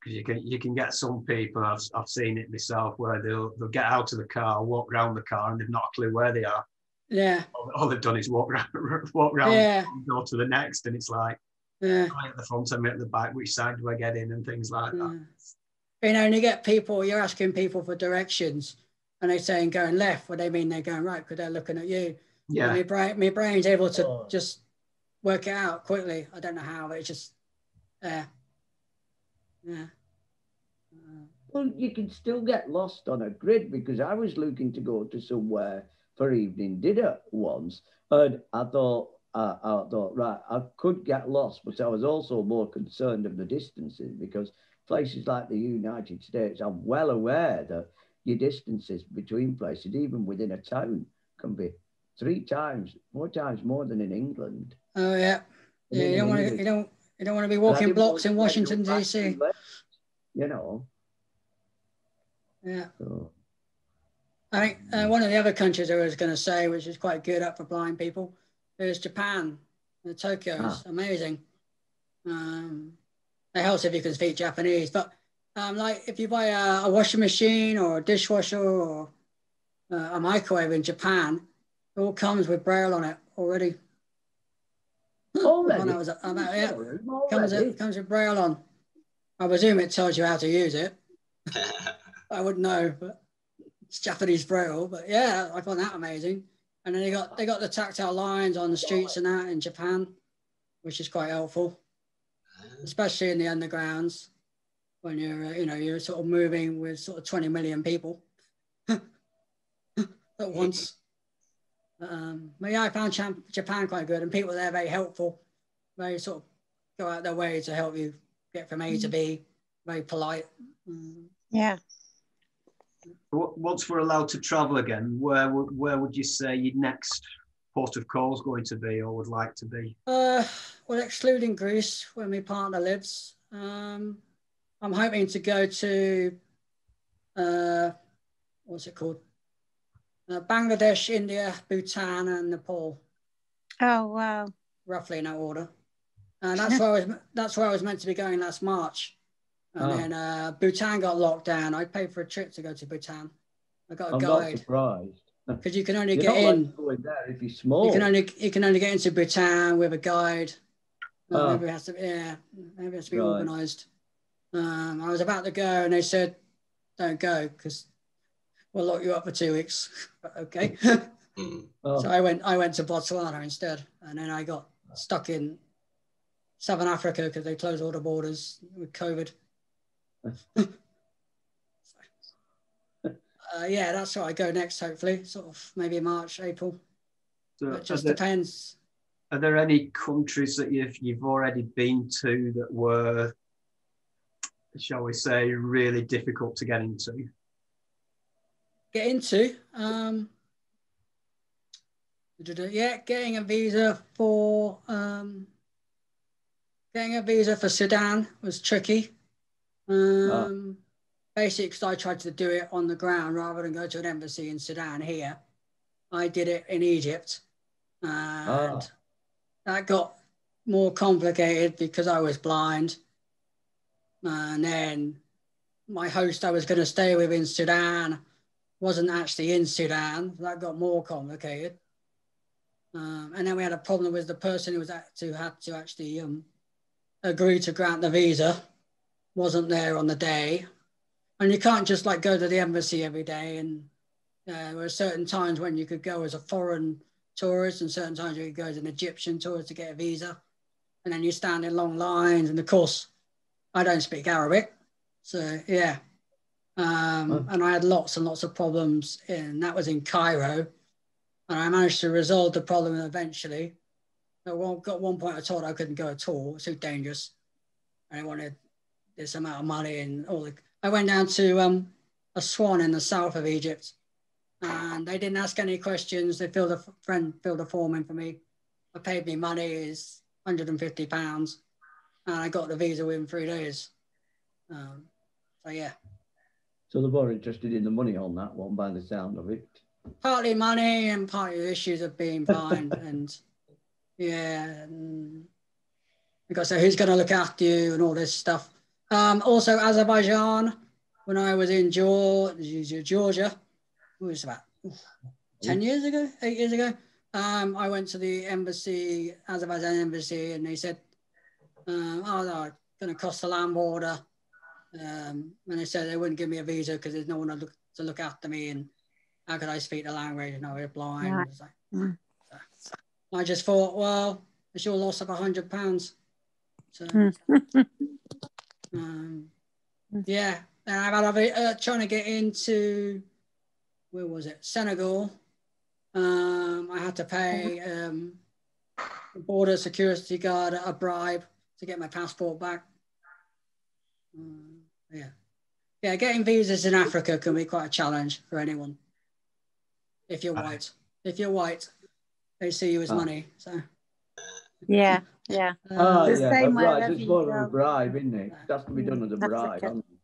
because you can you can get some people I've, I've seen it myself where they'll they'll get out of the car walk around the car and they've not a clue where they are Yeah, all, all they've done is walk around walk around yeah, go to the next and it's like yeah. am at the front I'm at the back which side do I get in and things like that yeah. You know, and you get people. You're asking people for directions, and they're saying going left. What Well, they mean they're going right because they're looking at you. And yeah my brain, my brain's able to Oh. just work it out quickly. I don't know how, but it's just, yeah, yeah. Uh, Well, you can still get lost on a grid because I was looking to go to somewhere for evening dinner once, and I thought, uh, I thought, right, I could get lost, but I was also more concerned of the distances because places like the United States, I'm well aware that your distances between places, even within a town, can be three times, four times more than in England. oh yeah, yeah. You don't want to, you don't, you don't want to be walking blocks in Washington D.C. You know, Yeah, so. I think uh, one of the other countries I was going to say, which is quite good up for blind people, is Japan. Uh, Tokyo is Ah. amazing. Um, it helps if you can speak Japanese, but um, like if you buy a, a washing machine or a dishwasher or uh, a microwave in Japan, it all comes with braille on it already. Already? When I was, I'm out, Sorry, comes it comes with braille on. I presume it tells you how to use it. I wouldn't know, but it's Japanese braille. But yeah, I found that amazing. And then they got they got the tactile lines on the streets and that in Japan, which is quite helpful, especially in the undergrounds when you're uh, you know you're sort of moving with sort of 20 million people at once. Um, but yeah, I found Japan quite good, and people there very helpful. Very sort of go out their way to help you get from A to B. Very polite. Mm. Yeah. Once we're allowed to travel again where would where would you say your next port of call is going to be or would like to be Uh, well, excluding Greece, where my partner lives, Um, I'm hoping to go to uh, what's it called? Uh, Bangladesh, India, Bhutan, and Nepal, Oh, wow. roughly in that order. And that's where I was. That's where I was meant to be going last March, and Oh. then uh, Bhutan got locked down. I paid for a trip to go to Bhutan. I got a I'm not guide surprised. because you can only You're get not in. to go in there if you're small. You can only you can only get into Bhutan with a guide. Uh, Oh. Maybe it has to yeah, maybe it has to be Right. organised. Um, I was about to go and they said, "Don't go because we'll lock you up for two weeks." Okay, Mm. Oh, so I went I went to Botswana instead, and then I got stuck in Southern Africa because they closed all the borders with COVID. uh, yeah, that's where I go next. Hopefully, sort of maybe March, April. So It just there, depends. are there any countries that you've you've already been to that were, shall we say, really difficult to get into? Get into. Um, yeah, getting a visa for um, getting a visa for Sudan was tricky. Um, Basically, because I tried to do it on the ground rather than go to an embassy in Sudan here. I did it in Egypt, and Ah. that got more complicated because I was blind. And then my host I was going to stay with in Sudan wasn't actually in Sudan. That got more complicated. Um, and then we had a problem with the person who was at, who had to actually um, agree to grant the visa wasn't there on the day. And you can't just like go to the embassy every day. And uh, there were certain times when you could go as a foreign tourist, and certain times you could go as an Egyptian tourist to get a visa. And then you stand in long lines. And of course, I don't speak Arabic. So, yeah. Um, Oh. And I had lots and lots of problems. And that was in Cairo. And I managed to resolve the problem eventually. At one, got one point I told I couldn't go at all. It's too dangerous. And I wanted this amount of money and all the. I went down to um, Aswan in the south of Egypt, and they didn't ask any questions. They filled a friend filled a form in for me. I paid me money is 150 pounds, and I got the visa within three days. Um, so yeah, so they're more interested in the money on that one by the sound of it. partly money and partly issues of being blind and yeah and because so who's going to look after you and all this stuff. Um, also azerbaijan when i was in georgia, georgia it was about oof, 10 years ago 8 years ago um, i went to the embassy azerbaijan embassy and they said um, oh no going to cost the land border um, and they said they wouldn't give me a visa because there's no one to look, to look after me and how could I speak the language? You know, we're blind. Like- Mm. I just thought, well, it's your loss of a hundred pounds. So, Mm. um, yeah, and I've had a, uh, trying to get into where was it? Senegal. Um, I had to pay um, the border security guard a bribe to get my passport back. Um, yeah, yeah, getting visas in Africa can be quite a challenge for anyone. If you're Ah. white, if you're white, they see you as Ah. money. So, Yeah, yeah. uh, Ah, The yeah, same but right, wherever it's you more of a bribe, isn't it? That's to be done as a Africa. bribe. hasn't it?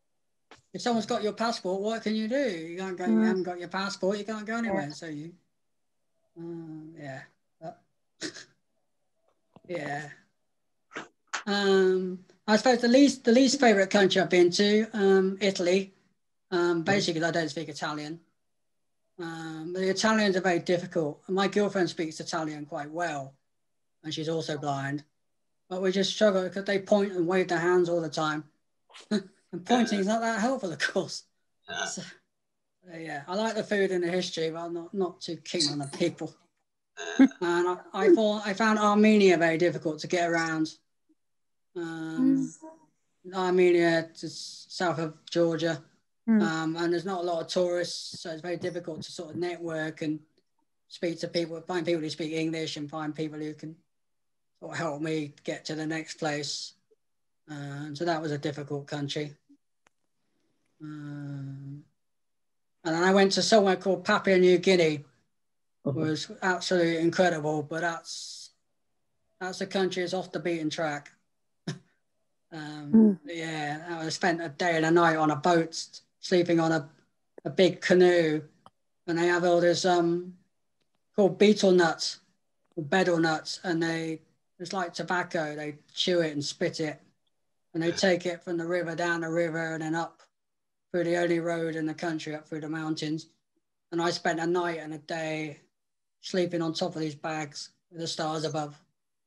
if someone's got your passport, what can you do? You can't go. You Mm. haven't got your passport. You can't go anywhere. So you, um, yeah, But- yeah. Um, I suppose the least the least favorite country I've been to, um, Italy. Um, basically, 'cause I don't speak Italian. Um, the Italians are very difficult. My girlfriend speaks Italian quite well, and she's also blind. But we just struggle because they point and wave their hands all the time. and pointing is not that helpful, of course. Yeah. So, uh, yeah, I like the food and the history, but I'm not, not too keen on the people. And I, I thought I found Armenia very difficult to get around. Um, Armenia, just south of Georgia, Mm. um, and there's not a lot of tourists, so it's very difficult to sort of network and speak to people, find people who speak English, and find people who can sort of help me get to the next place. Um, so that was a difficult country. Um, and then I went to somewhere called Papua New Guinea, was absolutely incredible. But that's that's a country that's off the beaten track. Um, Mm. Yeah, I spent a day and a night on a boat, sleeping on a, a big canoe, and they have all this um called betel nuts or betel nuts, and they it's like tobacco. They chew it and spit it, and they take it from the river down the river and then up through the only road in the country up through the mountains. And I spent a night and a day sleeping on top of these bags with the stars above.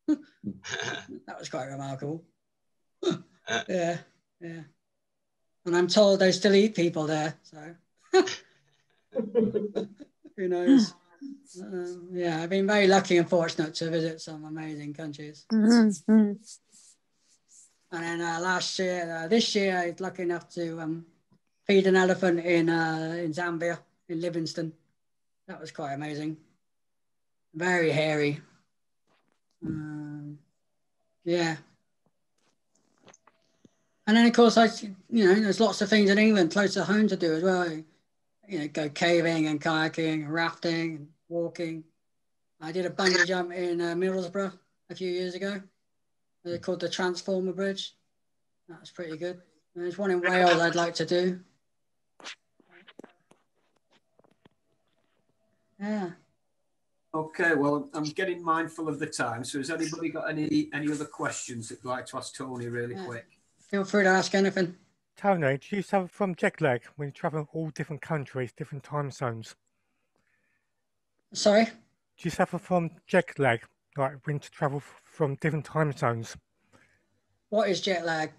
That was quite remarkable. yeah, yeah. And I'm told they still eat people there, so who knows? Um, yeah, I've been very lucky and fortunate to visit some amazing countries. Mhm, mhm. And then uh, last year, uh, this year, I was lucky enough to um, feed an elephant in uh, in Zambia, in Livingstone. That was quite amazing. Very hairy. Um, yeah. And then, of course, I, you know, there's lots of things in England close to home to do as well. You know, go caving and kayaking and rafting and walking. I did a bungee jump in uh, Middlesbrough a few years ago. They're called the Transporter Bridge. That was pretty good. And there's one in Wales I'd like to do. Yeah. Okay, well, I'm getting mindful of the time. So, has anybody got any any other questions that you'd like to ask Tony really Yeah. quick? Feel free to ask anything. Tony, do you suffer from jet lag when you travel all different countries, different time zones? Sorry? Do you suffer from jet lag, like when to travel from different time zones? What is jet lag?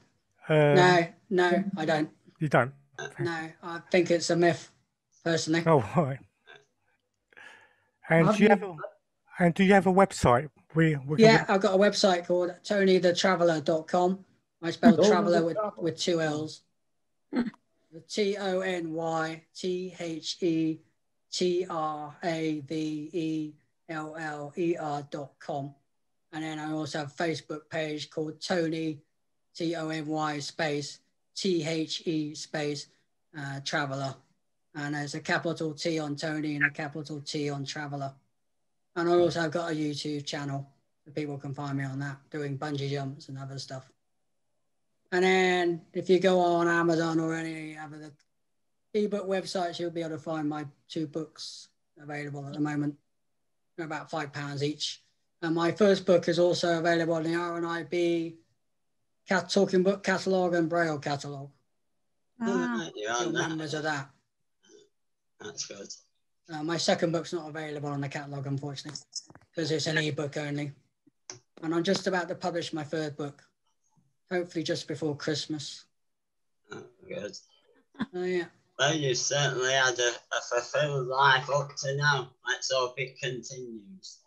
Uh, no, no, I don't. You don't? No, I think it's a myth, personally. Oh, right. And do you have a, and do you have a website? We, we Yeah, I've got a website called tonythetraveller.com. I spell traveler with, with two L's. T O N Y T H E T R A V E L L E R dot com. And then I also have a Facebook page called Tony T O N Y space T H E space uh, traveler. And there's a capital T on Tony and a capital T on traveler. And I also have got a YouTube channel people can find me on that doing bungee jumps and other stuff. And then if you go on Amazon or any other ebook websites, you'll be able to find my two books available at the moment. They're about five pounds each. And my first book is also available in the RNIB cat talking book catalogue and braille catalogue. Ah, You're Still members of that. That's good. Uh, my second book's not available on the catalogue, unfortunately, because it's an ebook only. And I'm just about to publish my third book, hopefully just before Christmas. Oh, good. Oh, yeah. Well, you certainly had a, a fulfilled life up to now. Let's hope it continues.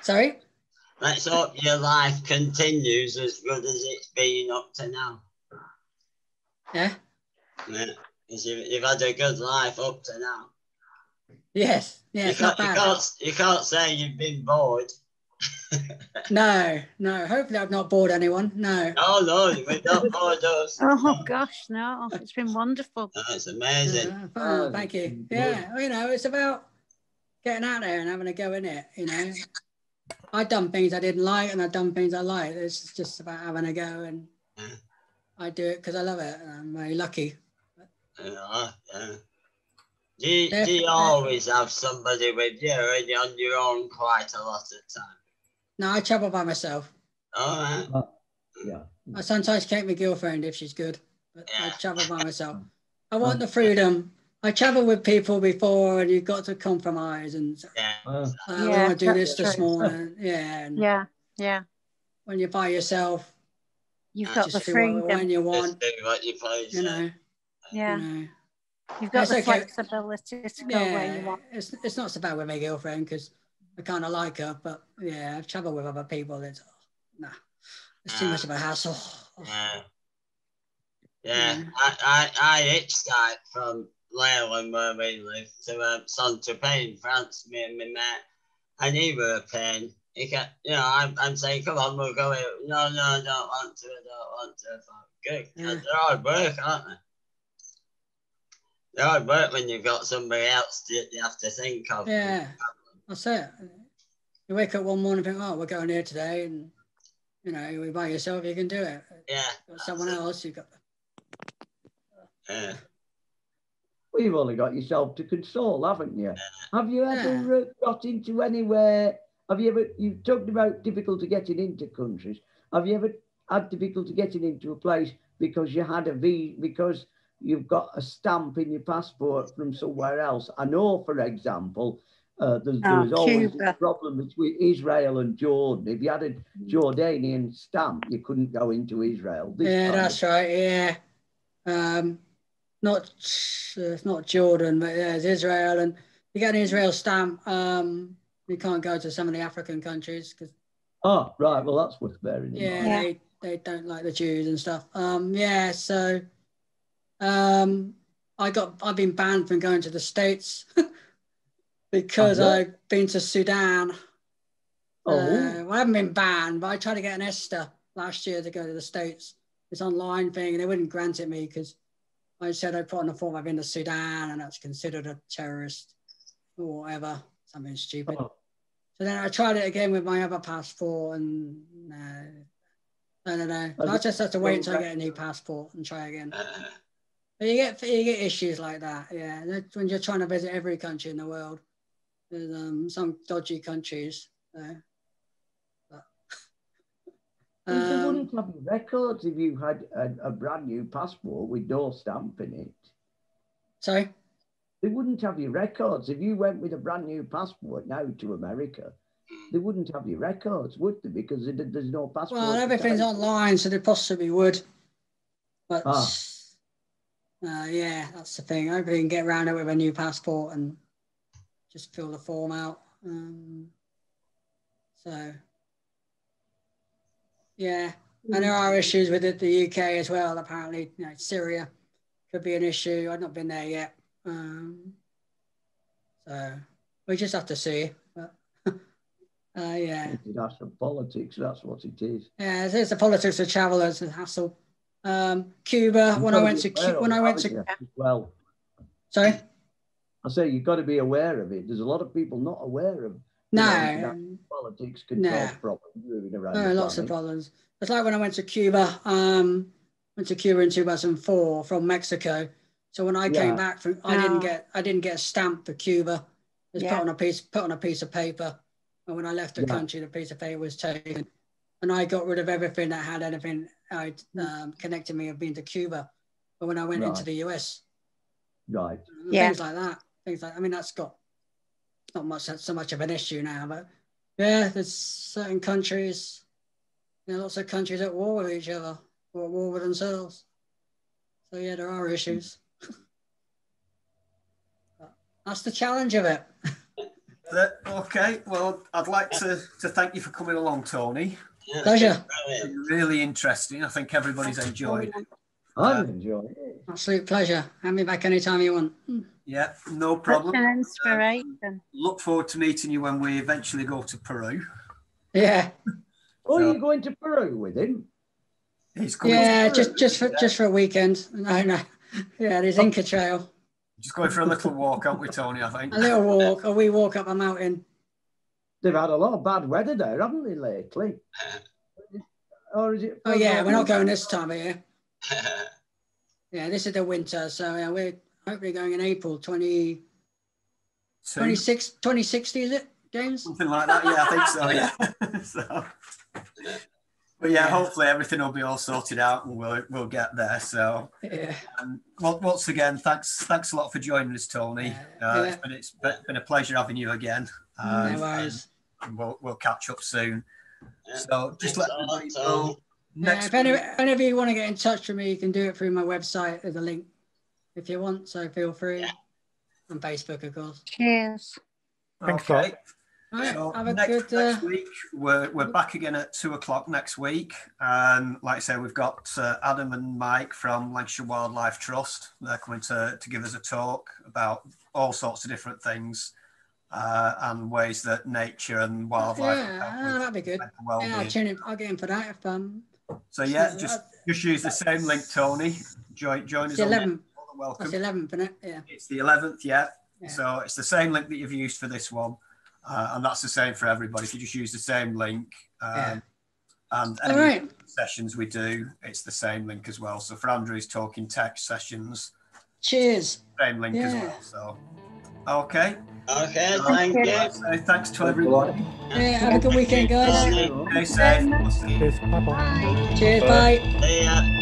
Sorry? Let's hope your life continues as good as it's been up to now. Yeah? Yeah. you, you've had a good life up to now. Yes. Yeah, you, can't, you, can't, you can't say you've been bored. No, no. Hopefully, I've not bored anyone. No. Oh, no, we've not bored us. oh gosh, no, it's been wonderful. That's amazing. Uh, oh, thank you. Yeah, well, you know, it's about getting out there and having a go in it. You know, I've done things I didn't like and I've done things I like. It's just about having a go, and Yeah. I do it because I love it. And I'm very lucky. Yeah, yeah. Do you, do you always have somebody with you or are you on your own quite a lot of time? No, I travel by myself. All right. Yeah. I sometimes take my girlfriend if she's good, but I travel by myself. I want the freedom. I traveled with people before, and you've got to compromise. And Yeah. Uh, I Yeah, want to do this this morning. Yeah, and Yeah, yeah. when you're by yourself, You've Uh, got the just do freedom. when you want. do what you please. You know, Yeah, you know. you've got It's the okay. flexibility to go where you Yeah, want. it's it's not so bad with my girlfriend because I kind of like her, but yeah, I've traveled with other people. It's nah, it's too much of a hassle. Yeah. Yeah, Yeah. I, I, I hitchhiked from Leyland where we live to um, Saint-Tropez in France, me and my mate, and he were a pain. He kept, you know, I'm, I'm saying, come on, we'll go here. No, no, I don't want to, I don't want to. Good, Yeah. they're hard work, aren't they? They're hard work when you've got somebody else that you have to think of. Yeah, that's it. You wake up one morning and think, oh, we're going here today, and you know, you're by yourself, you can do it. Yeah. Got someone else, you've got. Yeah. Well, you've only got yourself to console, haven't you? Have you ever uh, got into anywhere? Have you ever? You've talked about difficulty getting into countries. Have you ever had difficulty getting into a place because you had a V because you've got a stamp in your passport from somewhere else? I know, for example, uh, there, there Oh, was always Cuba. a problem between Israel and Jordan. If you had a Jordanian stamp, you couldn't go into Israel. This yeah, time. that's right. Yeah. Um, not uh, not Jordan, but yeah, it's Israel, and you get an Israel stamp. Um, you can't go to some of the African countries because Oh, right. Well, that's worth bearing in yeah, mind. they they don't like the Jews and stuff. Um, yeah, so um, I got I've been banned from going to the states because? I've been to Sudan. Oh. Uh, well, I haven't been banned, but I tried to get an ESTA last year to go to the states. This online thing, and they wouldn't grant it me because I said I put on the form I've been to Sudan and that's considered a terrorist or whatever, something stupid. Oh. So then I tried it again with my other passport, and no, I don't know. I just have to wait until I get a new passport and try again. Uh, But you get you get issues like that, yeah. When you're trying to visit every country in the world. There's um, some dodgy countries. So. But, wouldn't have your records if you had a, a brand new passport with no stamp in it. sorry. They wouldn't have your records if you went with a brand new passport now to America. They wouldn't have your records, would they? Because they, there's no passport. Well, everything's online, so they possibly would. But Ah. uh, yeah, that's the thing. Hopefully, you can get around it with a new passport and just fill the form out. Um, so yeah, and there are issues with it, the UK as well. Apparently, you know, Syria could be an issue. I've not been there yet, um, so we just have to see. But uh, yeah. International politics, that's what it is. Yeah, it's, it's the politics of travel as a hassle. Um, Cuba, when I went to when I went to Well, sorry, I say you've got to be aware of it. There's a lot of people not aware of you no, know, politics can No. cause problems moving around. no, the lots of problems. It's like when I went to Cuba. Um, went to Cuba in 2004 from Mexico. So when I Yeah. came back from, I didn't get I didn't get a stamp for Cuba. It's Yeah. put on a piece put on a piece of paper. And when I left the Yeah. country, the piece of paper was taken, and I got rid of everything that had anything I'd um, connected me of being to Cuba. But when I went into the US, Right. Yeah. things like that. Things like I mean, that's got not much so much of an issue now, but yeah, there's certain countries, you know, lots of countries at war with each other or at war with themselves. So yeah, there are issues. Hmm. That's the challenge of it. That- uh, okay, well, I'd like to, to thank you for coming along, Tony. yeah, Pleasure. Really interesting. I think everybody's enjoyed it. I'm uh, enjoying it. Absolute pleasure. Have me back anytime you want. Hmm. Yeah, no Such problem. an inspiration. Um, look forward to meeting you when we eventually go to Peru. Yeah, Oh, So- you're going to Peru with him? He's coming. yeah, to just just for Yeah, just for a weekend. No, no. Yeah, there's oh. Inca Trail. just going for a little walk, aren't we, Tony? I think. A little walk, a wee walk up a mountain. They've had a lot of bad weather there, haven't they, lately? Or is it? Oh yeah, we're not going this time of year. Yeah, this is the winter, so yeah, we're hopefully going in April 20, 26, 2060, is it, James? Something like that. Yeah, I think so. Yeah. so, but yeah, hopefully everything will be all sorted out and we'll we'll get there. So, Yeah, um, well, once again, thanks thanks a lot for joining us, Tony. Uh, Yeah. It's been it's been a pleasure having you again. Um, no worries. and we'll we'll catch up soon. Yeah. So just Thanks let a lot, everybody Tony. know. Yeah, if any, week- any of you want to get in touch with me, you can do it through my website. There's a link if you want, so feel free. Yeah. And Facebook, of course. Cheers. Thanks, okay. Right, a next, good, next uh, week we're, we're back again at two o'clock next week and like I say we've got uh, Adam and Mike from Lancashire Wildlife Trust they're coming to, to give us a talk about all sorts of different things uh, and ways that nature and wildlife yeah oh, that'd be good well yeah, I'll, tune in. I'll get in for that if um so yeah just just use the same link Tony join join us 11 welcome. That's the 11th, isn't it? Yeah. It's the 11th, yeah. Yeah. So it's the same link that you've used for this one. Uh, and that's the same for everybody. If you just use the same link, um, Yeah. And any right. sessions we do, it's the same link as well. So for Andrew's talking tech sessions, Cheers. same link as well. So, okay. Okay, thank you. So thanks to everyone. Yeah, have a good weekend, guys. Stay safe. We'll see you. Cheers. Bye bye. Bye. See ya.